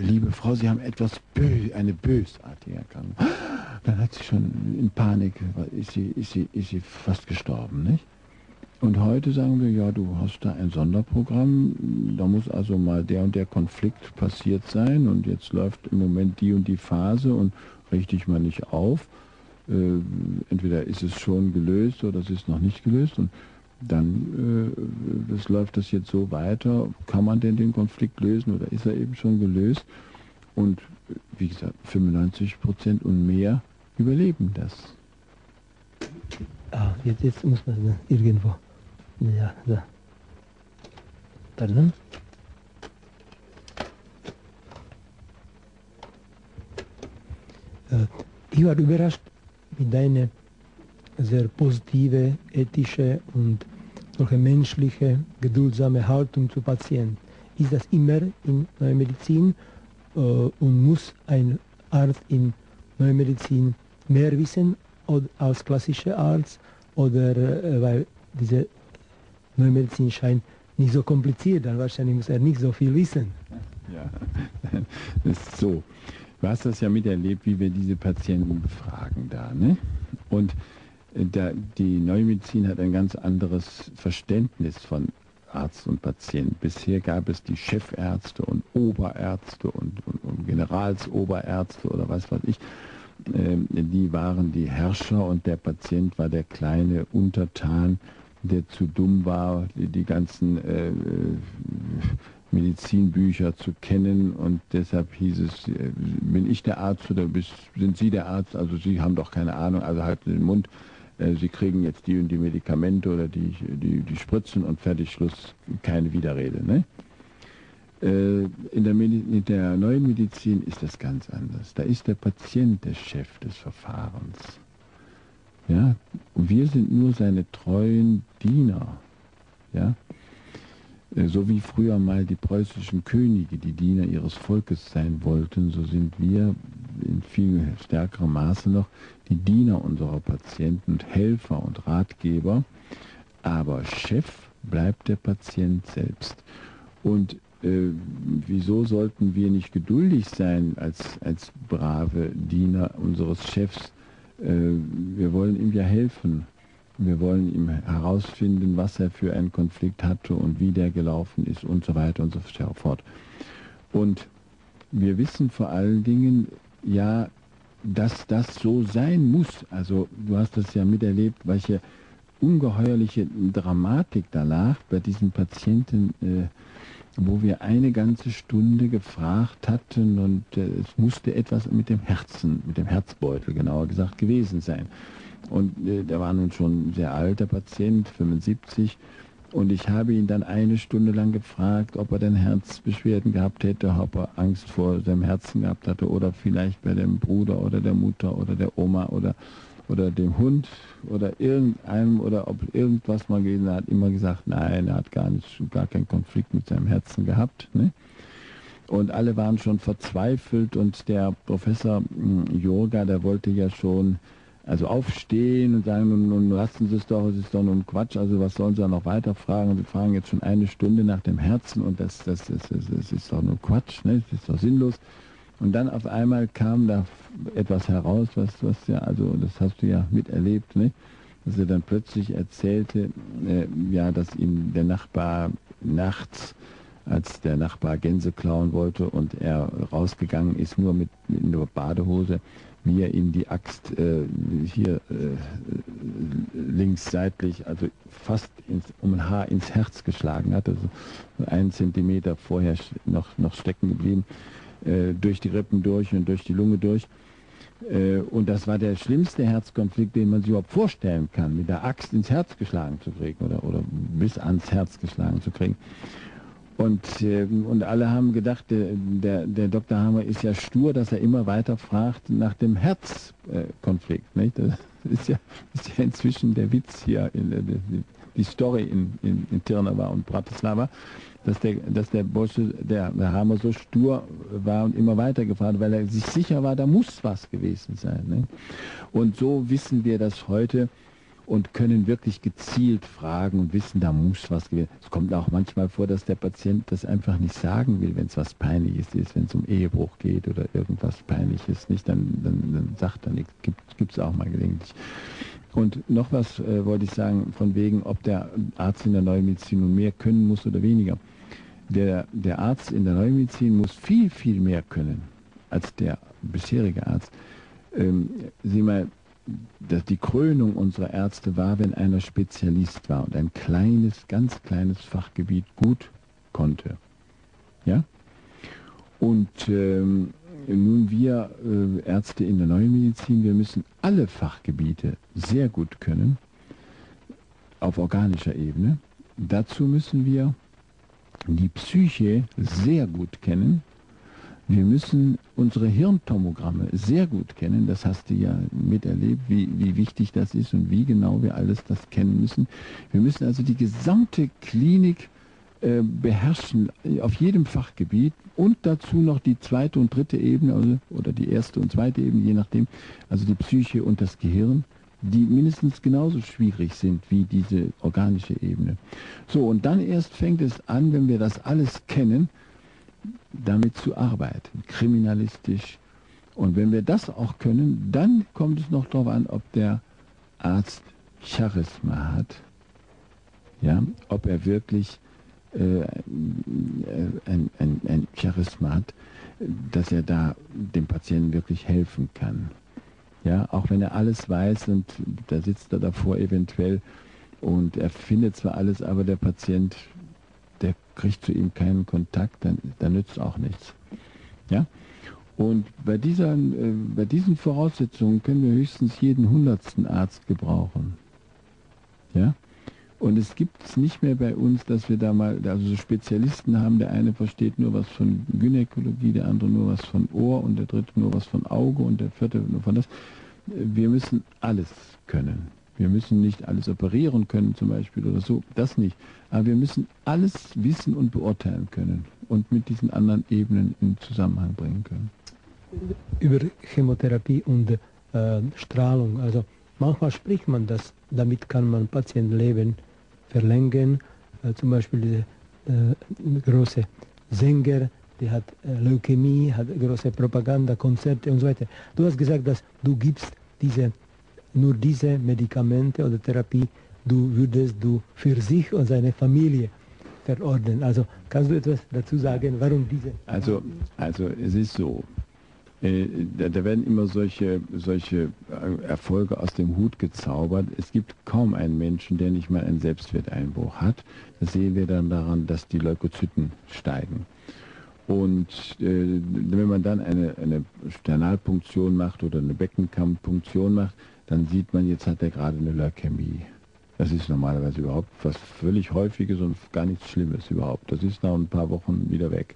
liebe Frau, Sie haben etwas bö eine bösartige Erkrankung dann hat sie schon in Panik, ist sie, ist sie, ist sie fast gestorben, nicht? Und heute sagen wir, ja, du hast da ein Sonderprogramm, da muss also mal der und der Konflikt passiert sein und jetzt läuft im Moment die und die Phase und richte ich mal nicht auf. Äh, entweder ist es schon gelöst oder es ist noch nicht gelöst und dann äh, das läuft das jetzt so weiter. Kann man denn den Konflikt lösen oder ist er eben schon gelöst? Und wie gesagt, 95 Prozent und mehr überleben das. Ah, jetzt, jetzt muss man irgendwo. Ja, da. Pardon? Äh, ich war überrascht mit deiner sehr positive, ethische und solche menschliche, geduldsame Haltung zu Patienten. Ist das immer in Neumedizin äh, und muss ein Arzt in Neumedizin mehr wissen als klassischer Arzt oder äh, weil diese Neumedizin scheint nicht so kompliziert, dann wahrscheinlich muss er nicht so viel wissen. Ja, das ist so. Du hast das ja miterlebt, wie wir diese Patienten befragen da. Ne? Und äh, der, die Neumedizin hat ein ganz anderes Verständnis von Arzt und Patient. Bisher gab es die Chefärzte und Oberärzte und, und, und Generalsoberärzte oder was weiß ich. Ähm, die waren die Herrscher und der Patient war der kleine Untertan, der zu dumm war, die, die ganzen äh, äh, Medizinbücher zu kennen und deshalb hieß es, äh, bin ich der Arzt oder bist, sind Sie der Arzt? Also Sie haben doch keine Ahnung, also halten den Mund. Äh, Sie kriegen jetzt die und die Medikamente oder die, die, die Spritzen und fertig, Schluss, keine Widerrede. Ne? Äh, in, der in der neuen Medizin ist das ganz anders. Da ist der Patient der Chef des Verfahrens. Ja? Wir sind nur seine treuen Diener. Ja? Äh, so wie früher mal die preußischen Könige die Diener ihres Volkes sein wollten, so sind wir in viel stärkerem Maße noch die Diener unserer Patienten und Helfer und Ratgeber. Aber Chef bleibt der Patient selbst. Und äh, wieso sollten wir nicht geduldig sein als, als brave Diener unseres Chefs, äh, wir wollen ihm ja helfen. Wir wollen ihm herausfinden, was er für einen Konflikt hatte und wie der gelaufen ist und so weiter und so fort. Und wir wissen vor allen Dingen, ja, dass das so sein muss. Also du hast das ja miterlebt, welche ungeheuerliche Dramatik da lag bei diesen Patienten, äh, wo wir eine ganze Stunde gefragt hatten und äh, es musste etwas mit dem Herzen, mit dem Herzbeutel genauer gesagt gewesen sein. Und äh, der war nun schon sehr alt, der Patient, 75. Und ich habe ihn dann eine Stunde lang gefragt, ob er denn Herzbeschwerden gehabt hätte, ob er Angst vor seinem Herzen gehabt hatte oder vielleicht bei dem Bruder oder der Mutter oder der Oma oder oder dem Hund oder irgendeinem oder ob irgendwas mal gewesen, hat immer gesagt, nein, er hat gar nicht, gar keinen Konflikt mit seinem Herzen gehabt. Ne? Und alle waren schon verzweifelt und der Professor hm, Jorga, der wollte ja schon also aufstehen und sagen, nun, nun lassen Sie es doch, es ist doch nun Quatsch, also was sollen Sie da noch weiter fragen? Sie fragen jetzt schon eine Stunde nach dem Herzen und das, das, das, das, das ist doch nur Quatsch, ne? das ist doch sinnlos. Und dann auf einmal kam da etwas heraus, was, was ja, also das hast du ja miterlebt, ne? dass er dann plötzlich erzählte, äh, ja, dass ihm der Nachbar nachts, als der Nachbar Gänse klauen wollte und er rausgegangen ist, nur mit, mit der Badehose, er ihm die Axt äh, hier äh, links seitlich, also fast ins, um ein Haar ins Herz geschlagen hat, also einen Zentimeter vorher noch, noch stecken geblieben äh, durch die Rippen durch und durch die Lunge durch. Äh, und das war der schlimmste Herzkonflikt, den man sich überhaupt vorstellen kann, mit der Axt ins Herz geschlagen zu kriegen oder, oder bis ans Herz geschlagen zu kriegen. Und, äh, und alle haben gedacht, der, der, der Dr. Hammer ist ja stur, dass er immer weiter fragt nach dem Herzkonflikt. Nicht? Das ist ja, ist ja inzwischen der Witz hier, in, die, die Story in, in, in Tirnava und Bratislava dass der, dass der Bursche, der, der Hammer so stur war und immer weitergefahren, weil er sich sicher war, da muss was gewesen sein. Ne? Und so wissen wir das heute. Und können wirklich gezielt fragen und wissen, da muss was gewesen. Es kommt auch manchmal vor, dass der Patient das einfach nicht sagen will, wenn es was Peinliches ist, wenn es um Ehebruch geht oder irgendwas Peinliches nicht, dann, dann, dann sagt er nichts. Gibt es auch mal gelegentlich. Und noch was äh, wollte ich sagen, von wegen, ob der Arzt in der Neumedizin nun mehr können muss oder weniger. Der, der Arzt in der Neumedizin muss viel, viel mehr können als der bisherige Arzt. Ähm, sieh mal, die Krönung unserer Ärzte war, wenn einer Spezialist war und ein kleines, ganz kleines Fachgebiet gut konnte. Ja? Und ähm, nun wir äh, Ärzte in der neuen Medizin, wir müssen alle Fachgebiete sehr gut können, auf organischer Ebene. Dazu müssen wir die Psyche sehr gut kennen, wir müssen unsere Hirntomogramme sehr gut kennen. Das hast du ja miterlebt, wie, wie wichtig das ist und wie genau wir alles das kennen müssen. Wir müssen also die gesamte Klinik äh, beherrschen, auf jedem Fachgebiet und dazu noch die zweite und dritte Ebene also, oder die erste und zweite Ebene, je nachdem, also die Psyche und das Gehirn die mindestens genauso schwierig sind wie diese organische Ebene. So, und dann erst fängt es an, wenn wir das alles kennen, damit zu arbeiten, kriminalistisch. Und wenn wir das auch können, dann kommt es noch darauf an, ob der Arzt Charisma hat, ja, ob er wirklich äh, ein, ein, ein Charisma hat, dass er da dem Patienten wirklich helfen kann. Ja, auch wenn er alles weiß und da sitzt er davor eventuell und er findet zwar alles, aber der Patient kriegt zu ihm keinen Kontakt, dann, dann nützt auch nichts. Ja? Und bei, dieser, äh, bei diesen Voraussetzungen können wir höchstens jeden hundertsten Arzt gebrauchen. Ja? Und es gibt es nicht mehr bei uns, dass wir da mal, also so Spezialisten haben, der eine versteht nur was von Gynäkologie, der andere nur was von Ohr und der dritte nur was von Auge und der vierte nur von das. Wir müssen alles können. Wir müssen nicht alles operieren können zum Beispiel oder so, das nicht. Aber wir müssen alles wissen und beurteilen können und mit diesen anderen Ebenen in Zusammenhang bringen können. Über Chemotherapie und äh, Strahlung, also manchmal spricht man das, damit kann man Patientenleben verlängern. Äh, zum Beispiel der äh, große Sänger, der hat äh, Leukämie, hat große Propagandakonzerte und so weiter. Du hast gesagt, dass du gibst diese nur diese Medikamente oder Therapie du würdest du für sich und seine Familie verordnen. Also kannst du etwas dazu sagen, warum diese? Also, also es ist so, äh, da, da, werden immer solche, solche äh, Erfolge aus dem Hut gezaubert. Es gibt kaum einen Menschen, der nicht mal einen Selbstwerteinbruch hat. Das sehen wir dann daran, dass die Leukozyten steigen. Und äh, wenn man dann eine, eine Sternalpunktion macht oder eine Beckenkampunktion macht, dann sieht man, jetzt hat er gerade eine Leukämie. Das ist normalerweise überhaupt was völlig Häufiges und gar nichts Schlimmes überhaupt. Das ist nach ein paar Wochen wieder weg.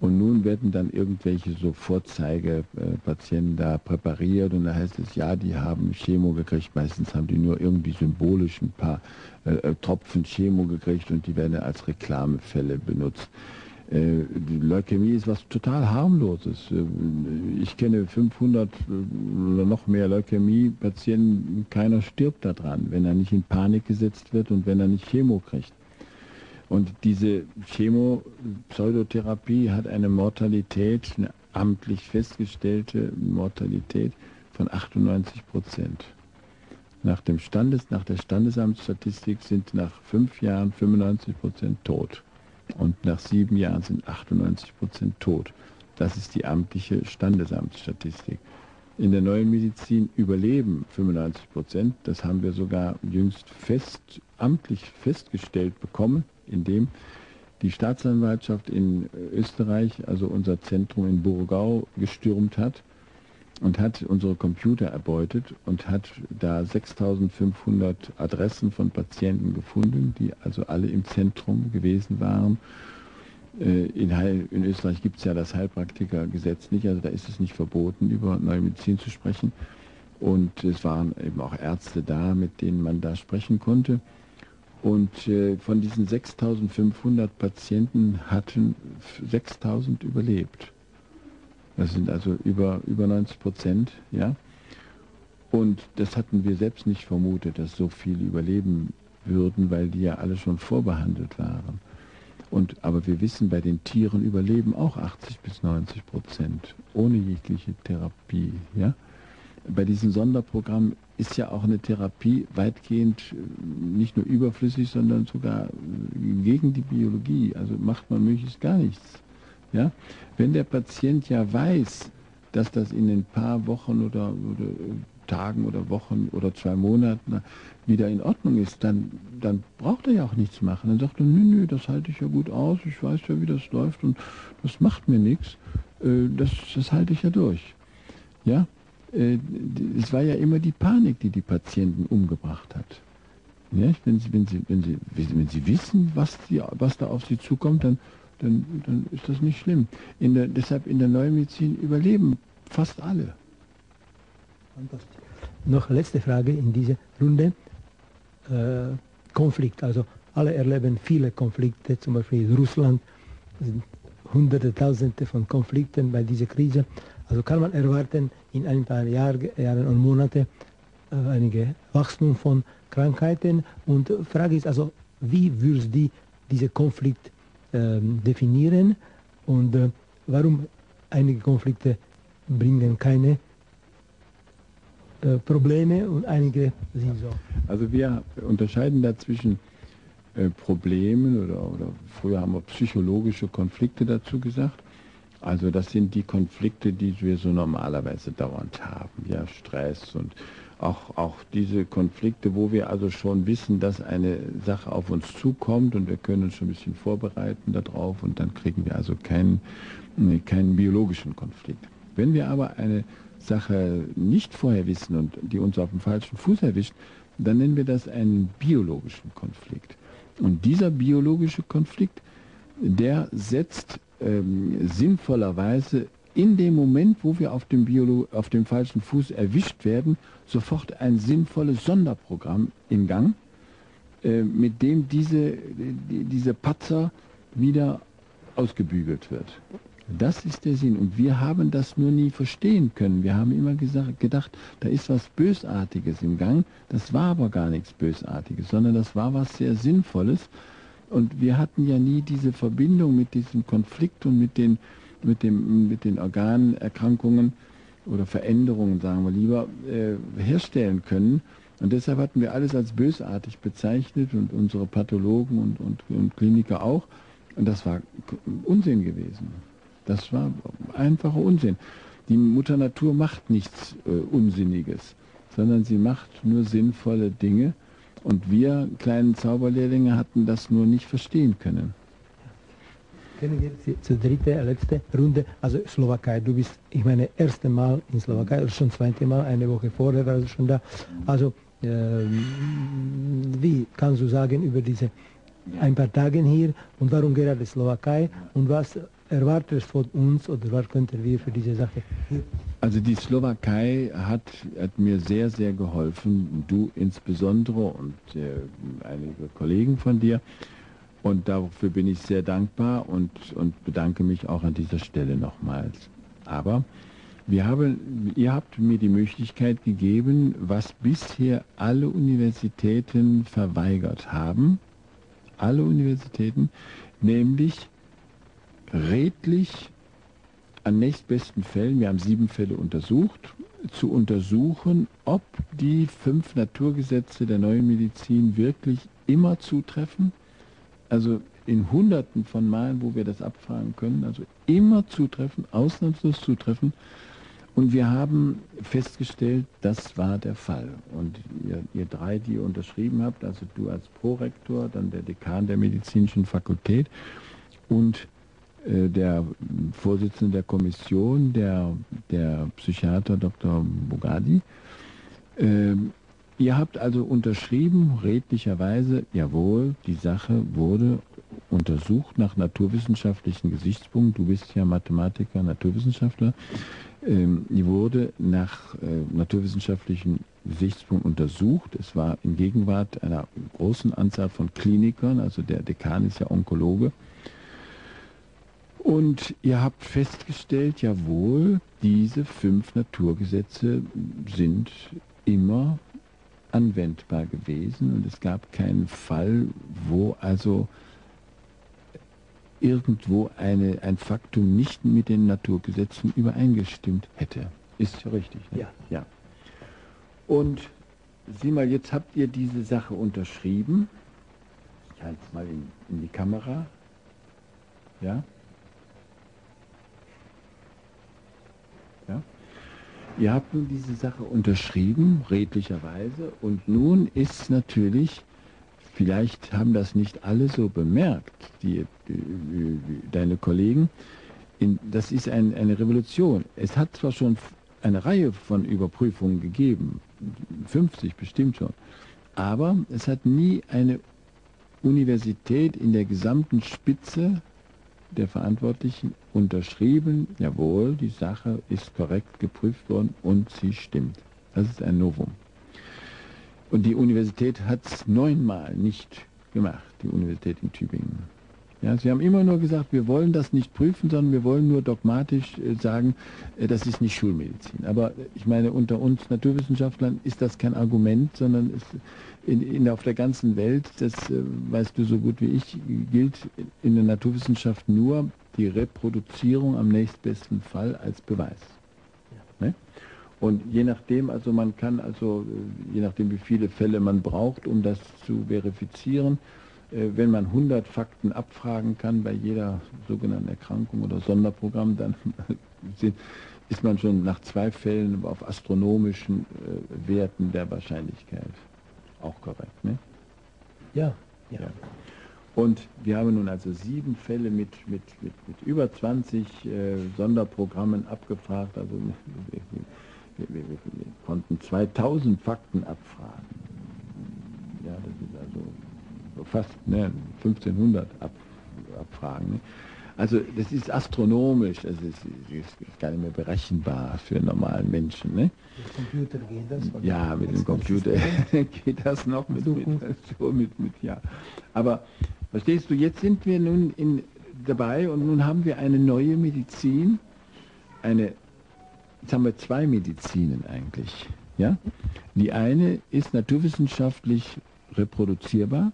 Und nun werden dann irgendwelche so Vorzeigepatienten da präpariert und da heißt es, ja, die haben Chemo gekriegt. Meistens haben die nur irgendwie symbolisch ein paar äh, äh Tropfen Chemo gekriegt und die werden als Reklamefälle benutzt. Äh, Leukämie ist was total harmloses. Äh, ich kenne 500 äh, oder noch mehr Leukämie-Patienten, keiner stirbt daran, wenn er nicht in Panik gesetzt wird und wenn er nicht Chemo kriegt. Und diese Chemo-Pseudotherapie hat eine Mortalität, eine amtlich festgestellte Mortalität von 98 Prozent. Nach, dem Standes, nach der Standesamtsstatistik sind nach fünf Jahren 95 Prozent tot und nach sieben Jahren sind 98 Prozent tot. Das ist die amtliche Standesamtsstatistik. In der neuen Medizin überleben 95 Prozent. Das haben wir sogar jüngst fest, amtlich festgestellt bekommen, indem die Staatsanwaltschaft in Österreich, also unser Zentrum in Burgau, gestürmt hat und hat unsere Computer erbeutet und hat da 6500 Adressen von Patienten gefunden, die also alle im Zentrum gewesen waren. Äh, in, Heil, in Österreich gibt es ja das Heilpraktikergesetz nicht, also da ist es nicht verboten, über neue Medizin zu sprechen. Und es waren eben auch Ärzte da, mit denen man da sprechen konnte. Und äh, von diesen 6500 Patienten hatten 6000 überlebt. Das sind also über, über 90 Prozent, ja. Und das hatten wir selbst nicht vermutet, dass so viele überleben würden, weil die ja alle schon vorbehandelt waren. Und, aber wir wissen, bei den Tieren überleben auch 80 bis 90 Prozent ohne jegliche Therapie. Ja? Bei diesem Sonderprogramm ist ja auch eine Therapie weitgehend äh, nicht nur überflüssig, sondern sogar äh, gegen die Biologie. Also macht man möglichst gar nichts. Ja? Wenn der Patient ja weiß, dass das in ein paar Wochen oder, oder äh, Tagen oder Wochen oder zwei Monaten wieder in Ordnung ist, dann, dann braucht er ja auch nichts machen. Dann sagt er, nö, nö, das halte ich ja gut aus, ich weiß ja, wie das läuft und das macht mir nichts, äh, das, das halte ich ja durch. Ja, äh, es war ja immer die Panik, die die Patienten umgebracht hat. Ja, wenn, sie, wenn, sie, wenn, sie, wenn sie wissen, was, die, was da auf sie zukommt, dann, dann, dann ist das nicht schlimm. In der, deshalb in der neuen Medizin überleben fast alle. Noch letzte Frage in dieser Runde. Äh, Konflikt, also alle erleben viele Konflikte, zum Beispiel in Russland sind hunderte, tausende von Konflikten bei dieser Krise. Also kann man erwarten, in ein paar Jahr, Jahren und Monaten äh, einige Wachstum von Krankheiten. Und Frage ist also, wie würdest du diesen Konflikt äh, definieren und äh, warum einige Konflikte bringen keine äh, Probleme und einige sind so. Also wir unterscheiden da zwischen äh, Problemen oder, oder früher haben wir psychologische Konflikte dazu gesagt. Also das sind die Konflikte, die wir so normalerweise dauernd haben, ja, Stress und auch, auch diese Konflikte, wo wir also schon wissen, dass eine Sache auf uns zukommt und wir können uns schon ein bisschen vorbereiten darauf und dann kriegen wir also keinen, keinen biologischen Konflikt. Wenn wir aber eine Sache nicht vorher wissen und die uns auf dem falschen Fuß erwischt, dann nennen wir das einen biologischen Konflikt. Und dieser biologische Konflikt, der setzt ähm, sinnvollerweise in dem Moment, wo wir auf dem, Biolo auf dem falschen Fuß erwischt werden, sofort ein sinnvolles Sonderprogramm in Gang, äh, mit dem diese, die, diese Patzer wieder ausgebügelt wird. Das ist der Sinn. Und wir haben das nur nie verstehen können. Wir haben immer gesagt, gedacht, da ist was Bösartiges im Gang. Das war aber gar nichts Bösartiges, sondern das war was sehr Sinnvolles. Und wir hatten ja nie diese Verbindung mit diesem Konflikt und mit den, mit dem, mit den Organerkrankungen oder Veränderungen, sagen wir lieber, äh, herstellen können. Und deshalb hatten wir alles als bösartig bezeichnet und unsere Pathologen und, und, und Kliniker auch. Und das war Unsinn gewesen. Das war einfacher Unsinn. Die Mutter Natur macht nichts äh, Unsinniges, sondern sie macht nur sinnvolle Dinge. Und wir kleinen Zauberlehrlinge hatten das nur nicht verstehen können. Können wir zur dritten, letzten Runde, also Slowakei, du bist, ich meine, erste Mal in Slowakei, schon zweite Mal, eine Woche vorher warst du schon da. Also, äh, wie kannst du sagen über diese ein paar Tage hier und warum gerade Slowakei und was erwartest von uns oder was könnten wir für diese Sache? Also die Slowakei hat, hat mir sehr, sehr geholfen, du insbesondere und äh, einige Kollegen von dir. Und dafür bin ich sehr dankbar und, und bedanke mich auch an dieser Stelle nochmals. Aber wir haben, ihr habt mir die Möglichkeit gegeben, was bisher alle Universitäten verweigert haben, alle Universitäten, nämlich redlich an nächstbesten Fällen, wir haben sieben Fälle untersucht, zu untersuchen, ob die fünf Naturgesetze der neuen Medizin wirklich immer zutreffen. Also in Hunderten von Malen, wo wir das abfragen können, also immer zutreffen, ausnahmslos zutreffen. Und wir haben festgestellt, das war der Fall. Und ihr, ihr drei, die ihr unterschrieben habt, also du als Prorektor, dann der Dekan der medizinischen Fakultät und äh, der Vorsitzende der Kommission, der, der Psychiater Dr. Bogadi. Äh, ihr habt also unterschrieben, redlicherweise, jawohl, die Sache wurde untersucht nach naturwissenschaftlichen Gesichtspunkten. Du bist ja Mathematiker, Naturwissenschaftler. Ähm, die wurde nach äh, naturwissenschaftlichen Gesichtspunkten untersucht. Es war in Gegenwart einer großen Anzahl von Klinikern, also der Dekan ist ja Onkologe, und ihr habt festgestellt, jawohl, diese fünf Naturgesetze sind immer anwendbar gewesen und es gab keinen Fall, wo also irgendwo eine, ein Faktum nicht mit den Naturgesetzen übereingestimmt hätte. Ist ja richtig. Ne? Ja. ja. Und sieh mal, jetzt habt ihr diese Sache unterschrieben. Ich halte es mal in, in die Kamera. Ja? Ja? Ihr habt nun diese Sache unterschrieben, redlicherweise, und nun ist natürlich, vielleicht haben das nicht alle so bemerkt, die, die deine Kollegen, in, das ist ein, eine Revolution. Es hat zwar schon eine Reihe von Überprüfungen gegeben, 50 bestimmt schon, aber es hat nie eine Universität in der gesamten Spitze der Verantwortlichen unterschrieben, jawohl, die Sache ist korrekt geprüft worden und sie stimmt. Das ist ein Novum. Und die Universität hat es neunmal nicht gemacht, die Universität in Tübingen. Ja, sie haben immer nur gesagt, wir wollen das nicht prüfen, sondern wir wollen nur dogmatisch äh, sagen, äh, das ist nicht Schulmedizin. Aber ich meine, unter uns Naturwissenschaftlern ist das kein Argument, sondern in, in, auf der ganzen Welt, das äh, weißt du so gut wie ich, gilt in der Naturwissenschaft nur die Reproduzierung am nächstbesten Fall als Beweis. Ne? Und je nachdem, also man kann also, je nachdem wie viele Fälle man braucht, um das zu verifizieren, äh, wenn man 100 Fakten abfragen kann bei jeder sogenannten Erkrankung oder Sonderprogramm, dann ist man schon nach zwei Fällen auf astronomischen äh, Werten der Wahrscheinlichkeit auch korrekt. Ne? Ja, ja, ja. Und wir haben nun also sieben Fälle mit, mit, mit, mit über 20 äh, Sonderprogrammen abgefragt. Also wir, wir, wir, wir, konnten 2000 Fakten abfragen. Ja, das ist also fast ne, 1500 ab, abfragen. Ne? Also das ist astronomisch, das ist, ist, gar nicht mehr berechenbar für normalen Menschen. Ne? Mit Computer geht das? Ja, mit dem Computer geht das noch mit, mit, mit, ja. Aber verstehst du, jetzt sind wir nun in, dabei und nun haben wir eine neue Medizin, eine, jetzt haben wir zwei Medizinen eigentlich. Ja? Die eine ist naturwissenschaftlich reproduzierbar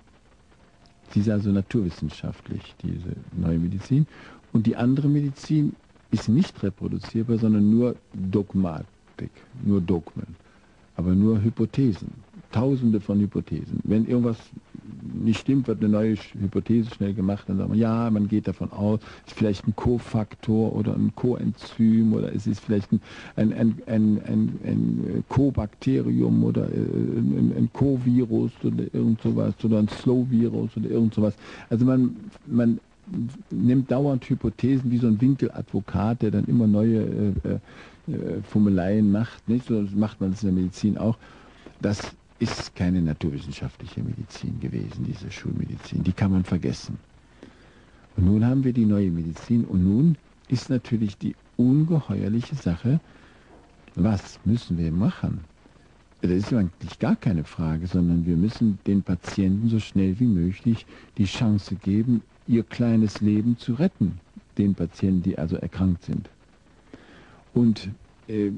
Sie ist also naturwissenschaftlich, diese neue Medizin. Und die andere Medizin ist nicht reproduzierbar, sondern nur Dogmatik, nur Dogmen, aber nur Hypothesen, tausende von Hypothesen. Wenn irgendwas nicht stimmt, wird eine neue Hypothese schnell gemacht, dann sagt man, ja, man geht davon aus, es ist vielleicht ein Kofaktor oder ein Coenzym oder es ist vielleicht ein, ein, ein, ein, ein, ein Kobakterium oder äh, ein, ein Co-Virus oder irgend sowas oder ein Slow-Virus oder irgend sowas. Also man, man nimmt dauernd Hypothesen wie so ein Winkeladvokat, der dann immer neue äh, äh, Formeleien macht, nicht? So macht man es in der Medizin auch. Das ist keine naturwissenschaftliche Medizin gewesen, diese Schulmedizin. Die kann man vergessen. Und nun haben wir die neue Medizin und nun ist natürlich die ungeheuerliche Sache, was müssen wir machen? Das ist eigentlich gar keine Frage, sondern wir müssen den Patienten so schnell wie möglich die Chance geben, ihr kleines Leben zu retten, den Patienten, die also erkrankt sind. Und äh,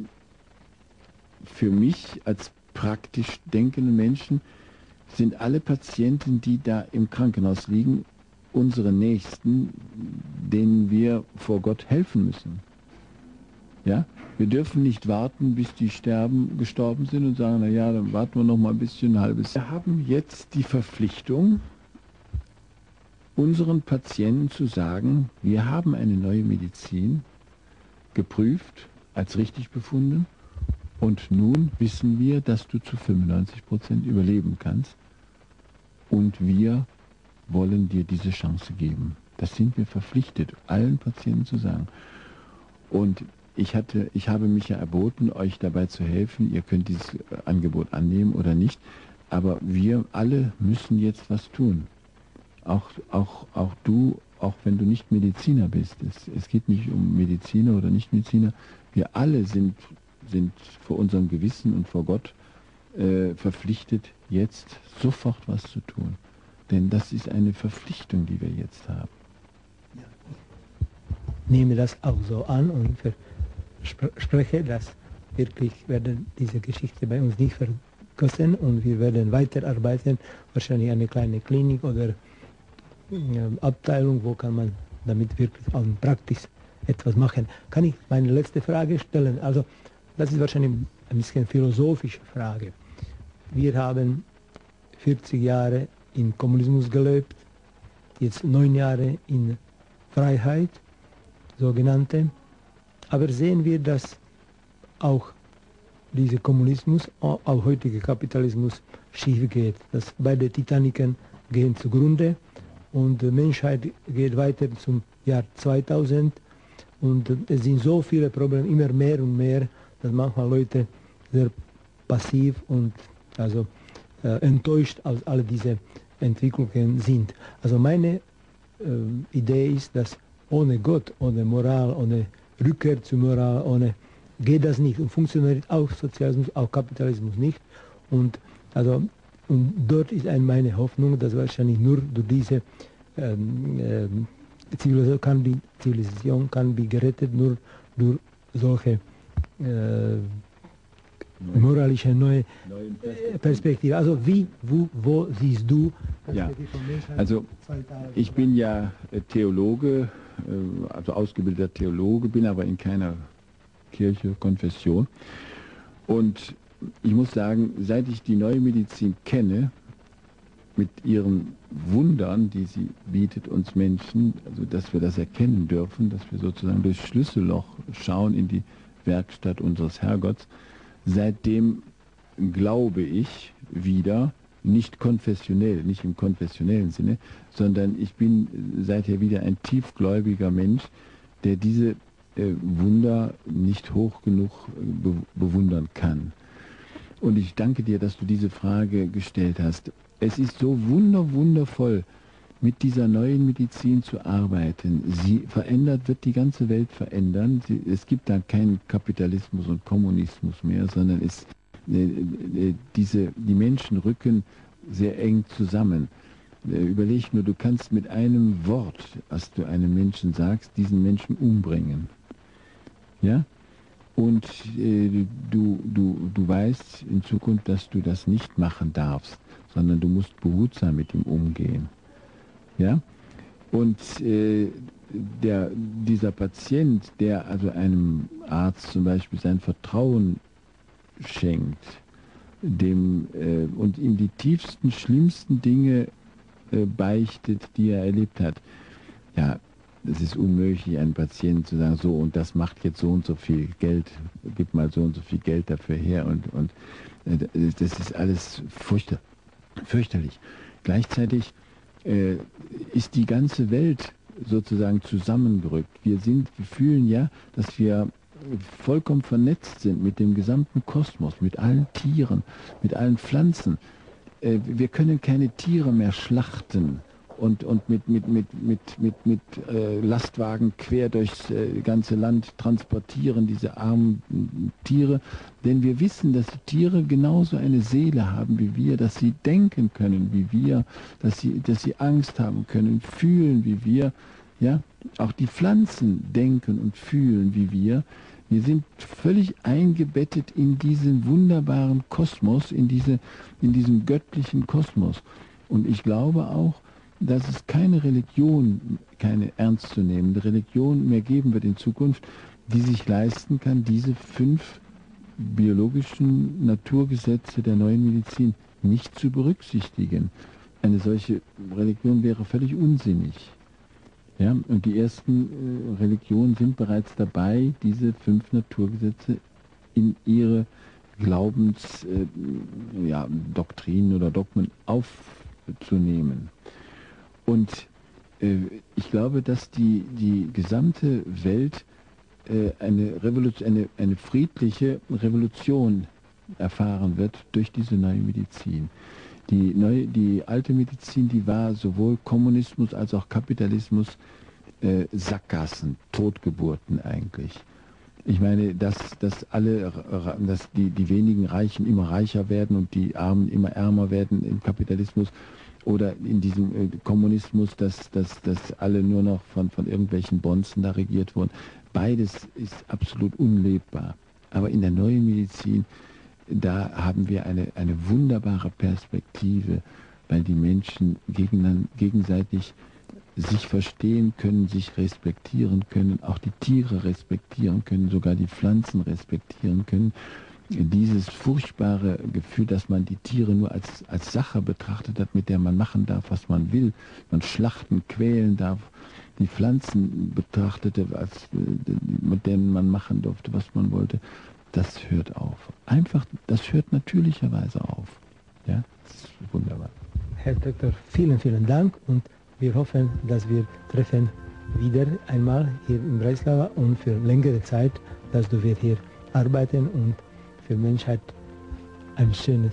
für mich als praktisch denkenden Menschen sind alle Patienten, die da im Krankenhaus liegen, unsere Nächsten, denen wir vor Gott helfen müssen. Ja? Wir dürfen nicht warten, bis die sterben, gestorben sind und sagen, na ja, dann warten wir noch mal ein bisschen, ein halbes Jahr. Wir haben jetzt die Verpflichtung, unseren Patienten zu sagen, wir haben eine neue Medizin geprüft, als richtig befunden und nun wissen wir, dass du zu 95 Prozent überleben kannst. Und wir wollen dir diese Chance geben. Das sind wir verpflichtet, allen Patienten zu sagen. Und ich, hatte, ich habe mich ja erboten, euch dabei zu helfen. Ihr könnt dieses äh, Angebot annehmen oder nicht. Aber wir alle müssen jetzt was tun. Auch, auch, auch du, auch wenn du nicht Mediziner bist. Es, es geht nicht um Mediziner oder Nicht-Mediziner. Wir alle sind sind vor unserem Gewissen und vor Gott äh, verpflichtet, jetzt sofort was zu tun. Denn das ist eine Verpflichtung, die wir jetzt haben. Ich nehme das auch so an und spreche, dass wirklich werden diese Geschichte bei uns nicht vergessen und wir werden weiterarbeiten, wahrscheinlich eine kleine Klinik oder Abteilung, wo kann man damit wirklich auch praktisch etwas machen. Kann ich meine letzte Frage stellen? Also das ist wahrscheinlich ein bisschen philosophische Frage. Wir haben 40 Jahre in Kommunismus gelebt, jetzt neun Jahre in Freiheit, sogenannte. Aber sehen wir, dass auch dieser Kommunismus, auch heutige Kapitalismus schief geht, dass beide Titaniken gehen zugrunde und die Menschheit geht weiter zum Jahr 2000 und es sind so viele Probleme, immer mehr und mehr, dass manchmal Leute sehr passiv und also äh, enttäuscht aus all diese Entwicklungen sind. Also meine äh, Idee ist, dass ohne Gott, ohne Moral, ohne Rückkehr zur Moral, ohne geht das nicht und funktioniert auch Sozialismus, auch Kapitalismus nicht. Und also und dort ist ein meine Hoffnung, dass wahrscheinlich nur durch diese ähm, ähm, Zivilisation kann die Zivilisation kann be gerettet nur durch solche äh, moralische neue Perspektive. Also wie, wo, wo siehst du ja. Also ich bin ja äh, Theologe, äh, also ausgebildeter Theologe, bin aber in keiner Kirche, Konfession. Und ich muss sagen, seit ich die neue Medizin kenne, mit ihren Wundern, die sie bietet uns Menschen, also dass wir das erkennen dürfen, dass wir sozusagen durch Schlüsselloch schauen in die Werkstatt unseres Herrgotts, seitdem glaube ich wieder, nicht konfessionell, nicht im konfessionellen Sinne, sondern ich bin seither wieder ein tiefgläubiger Mensch, der diese äh, Wunder nicht hoch genug äh, be bewundern kann. Und ich danke dir, dass du diese Frage gestellt hast. Es ist so wunder, wundervoll, mit dieser neuen Medizin zu arbeiten. Sie verändert, wird die ganze Welt verändern. Sie, es gibt da keinen Kapitalismus und Kommunismus mehr, sondern es, äh, äh, diese, die Menschen rücken sehr eng zusammen. Äh, überleg nur, du kannst mit einem Wort, was du einem Menschen sagst, diesen Menschen umbringen. Ja? Und äh, du, du, du weißt in Zukunft, dass du das nicht machen darfst, sondern du musst behutsam mit ihm umgehen. Ja? Und äh, der, dieser Patient, der also einem Arzt zum Beispiel sein Vertrauen schenkt dem, äh, und ihm die tiefsten, schlimmsten Dinge äh, beichtet, die er erlebt hat, ja, es ist unmöglich, einem Patienten zu sagen, so und das macht jetzt so und so viel Geld, gib mal so und so viel Geld dafür her und, und äh, das ist alles furchter, fürchterlich. Gleichzeitig äh, ist die ganze Welt sozusagen zusammengerückt. Wir sind, wir fühlen ja, dass wir vollkommen vernetzt sind mit dem gesamten Kosmos, mit allen Tieren, mit allen Pflanzen. Äh, wir können keine Tiere mehr schlachten und, und mit, mit, mit, mit, mit, mit äh, Lastwagen quer durchs äh, ganze Land transportieren, diese armen Tiere. Denn wir wissen, dass die Tiere genauso eine Seele haben wie wir, dass sie denken können wie wir, dass sie, dass sie Angst haben können, fühlen wie wir. Ja? Auch die Pflanzen denken und fühlen wie wir. Wir sind völlig eingebettet in diesen wunderbaren Kosmos, in, diese, in diesen göttlichen Kosmos. Und ich glaube auch, dass es keine Religion, keine ernstzunehmende Religion mehr geben wird in Zukunft, die sich leisten kann, diese fünf biologischen Naturgesetze der neuen Medizin nicht zu berücksichtigen. Eine solche Religion wäre völlig unsinnig. Ja, und die ersten äh, Religionen sind bereits dabei, diese fünf Naturgesetze in ihre Glaubensdoktrinen äh, ja, oder Dogmen aufzunehmen. Und äh, ich glaube, dass die, die gesamte Welt äh, eine, Revolution, eine, eine friedliche Revolution erfahren wird durch diese neue Medizin. Die, neue, die alte Medizin, die war sowohl Kommunismus als auch Kapitalismus äh, Sackgassen, Totgeburten eigentlich. Ich meine, dass, dass alle, dass die, die wenigen Reichen immer reicher werden und die Armen immer ärmer werden im Kapitalismus oder in diesem äh, Kommunismus, dass, dass, dass alle nur noch von, von irgendwelchen Bonzen da regiert wurden. Beides ist absolut unlebbar. Aber in der neuen Medizin, da haben wir eine, eine wunderbare Perspektive, weil die Menschen gegenseitig sich verstehen können, sich respektieren können, auch die Tiere respektieren können, sogar die Pflanzen respektieren können. Dieses furchtbare Gefühl, dass man die Tiere nur als, als Sache betrachtet hat, mit der man machen darf, was man will, man schlachten, quälen darf, die Pflanzen betrachtete, als, äh, mit denen man machen durfte, was man wollte, das hört auf. Einfach, das hört natürlicherweise auf. Ja, das ist wunderbar. Herr Doktor, vielen, vielen Dank und wir hoffen, dass wir treffen wieder einmal hier in Breslau und für längere Zeit, dass du wir hier arbeiten und für Menschheit eine schöne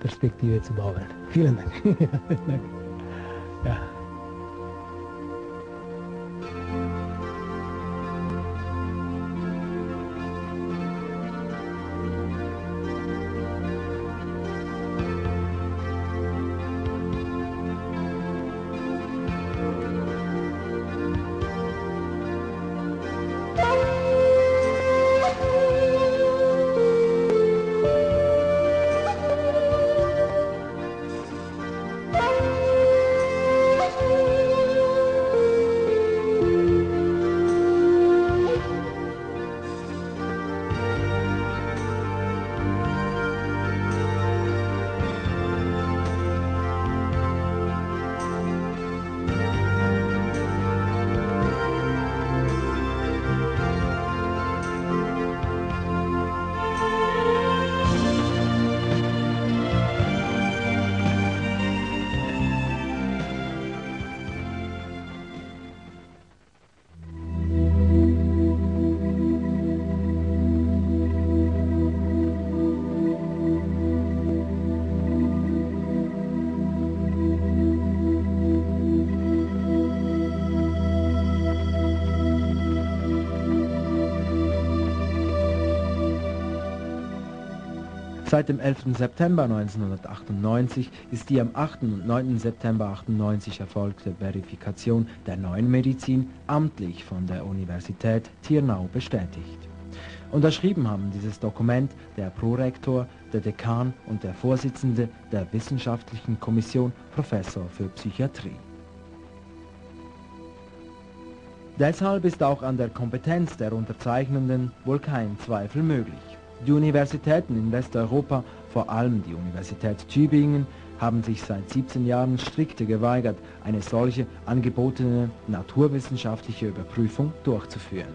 Perspektive zu bauen. Vielen Dank. ja. Seit dem 11. September 1998 ist die am 8. und 9. September 1998 erfolgte Verifikation der neuen Medizin amtlich von der Universität Tirnau bestätigt. Unterschrieben haben dieses Dokument der Prorektor, der Dekan und der Vorsitzende der Wissenschaftlichen Kommission, Professor für Psychiatrie. Deshalb ist auch an der Kompetenz der Unterzeichnenden wohl kein Zweifel möglich. Die Universitäten in Westeuropa, vor allem die Universität Tübingen, haben sich seit 17 Jahren strikte geweigert, eine solche angebotene naturwissenschaftliche Überprüfung durchzuführen.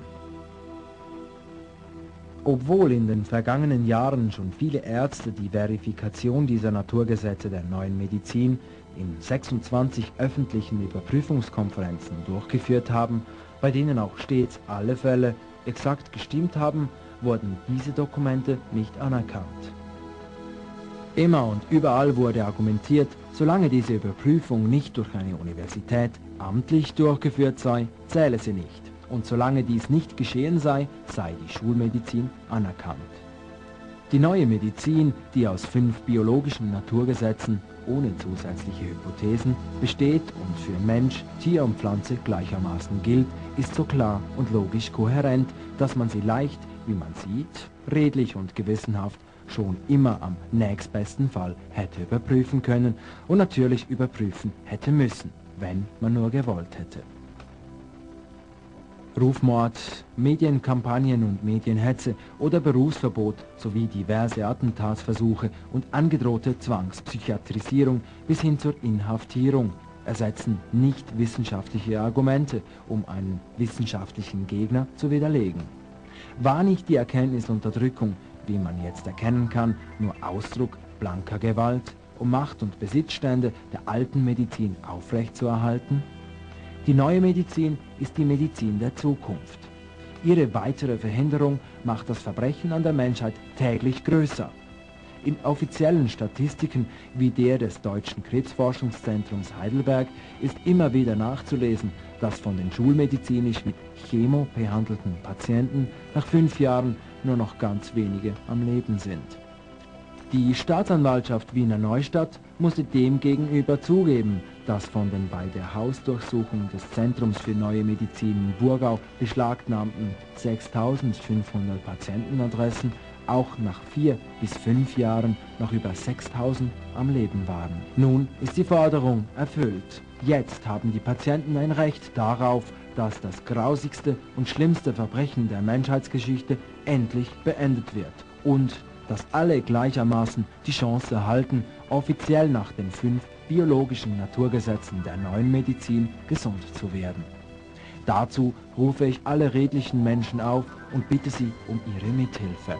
Obwohl in den vergangenen Jahren schon viele Ärzte die Verifikation dieser Naturgesetze der neuen Medizin in 26 öffentlichen Überprüfungskonferenzen durchgeführt haben, bei denen auch stets alle Fälle exakt gestimmt haben, wurden diese Dokumente nicht anerkannt. Immer und überall wurde argumentiert, solange diese Überprüfung nicht durch eine Universität amtlich durchgeführt sei, zähle sie nicht. Und solange dies nicht geschehen sei, sei die Schulmedizin anerkannt. Die neue Medizin, die aus fünf biologischen Naturgesetzen ohne zusätzliche Hypothesen besteht und für Mensch, Tier und Pflanze gleichermaßen gilt, ist so klar und logisch kohärent, dass man sie leicht wie man sieht, redlich und gewissenhaft schon immer am nächstbesten Fall hätte überprüfen können und natürlich überprüfen hätte müssen, wenn man nur gewollt hätte. Rufmord, Medienkampagnen und Medienhetze oder Berufsverbot sowie diverse Attentatsversuche und angedrohte Zwangspsychiatrisierung bis hin zur Inhaftierung ersetzen nicht wissenschaftliche Argumente, um einen wissenschaftlichen Gegner zu widerlegen. War nicht die Erkenntnisunterdrückung, wie man jetzt erkennen kann, nur Ausdruck blanker Gewalt, um Macht- und Besitzstände der alten Medizin aufrechtzuerhalten? Die neue Medizin ist die Medizin der Zukunft. Ihre weitere Verhinderung macht das Verbrechen an der Menschheit täglich größer. In offiziellen Statistiken wie der des Deutschen Krebsforschungszentrums Heidelberg ist immer wieder nachzulesen, dass von den schulmedizinisch mit Chemo behandelten Patienten nach fünf Jahren nur noch ganz wenige am Leben sind. Die Staatsanwaltschaft Wiener Neustadt musste demgegenüber zugeben, dass von den bei der Hausdurchsuchung des Zentrums für Neue Medizin in Burgau beschlagnahmten 6500 Patientenadressen auch nach vier bis fünf Jahren noch über 6000 am Leben waren. Nun ist die Forderung erfüllt. Jetzt haben die Patienten ein Recht darauf, dass das grausigste und schlimmste Verbrechen der Menschheitsgeschichte endlich beendet wird und dass alle gleichermaßen die Chance erhalten, offiziell nach den fünf biologischen Naturgesetzen der neuen Medizin gesund zu werden. Dazu rufe ich alle redlichen Menschen auf und bitte sie um ihre Mithilfe.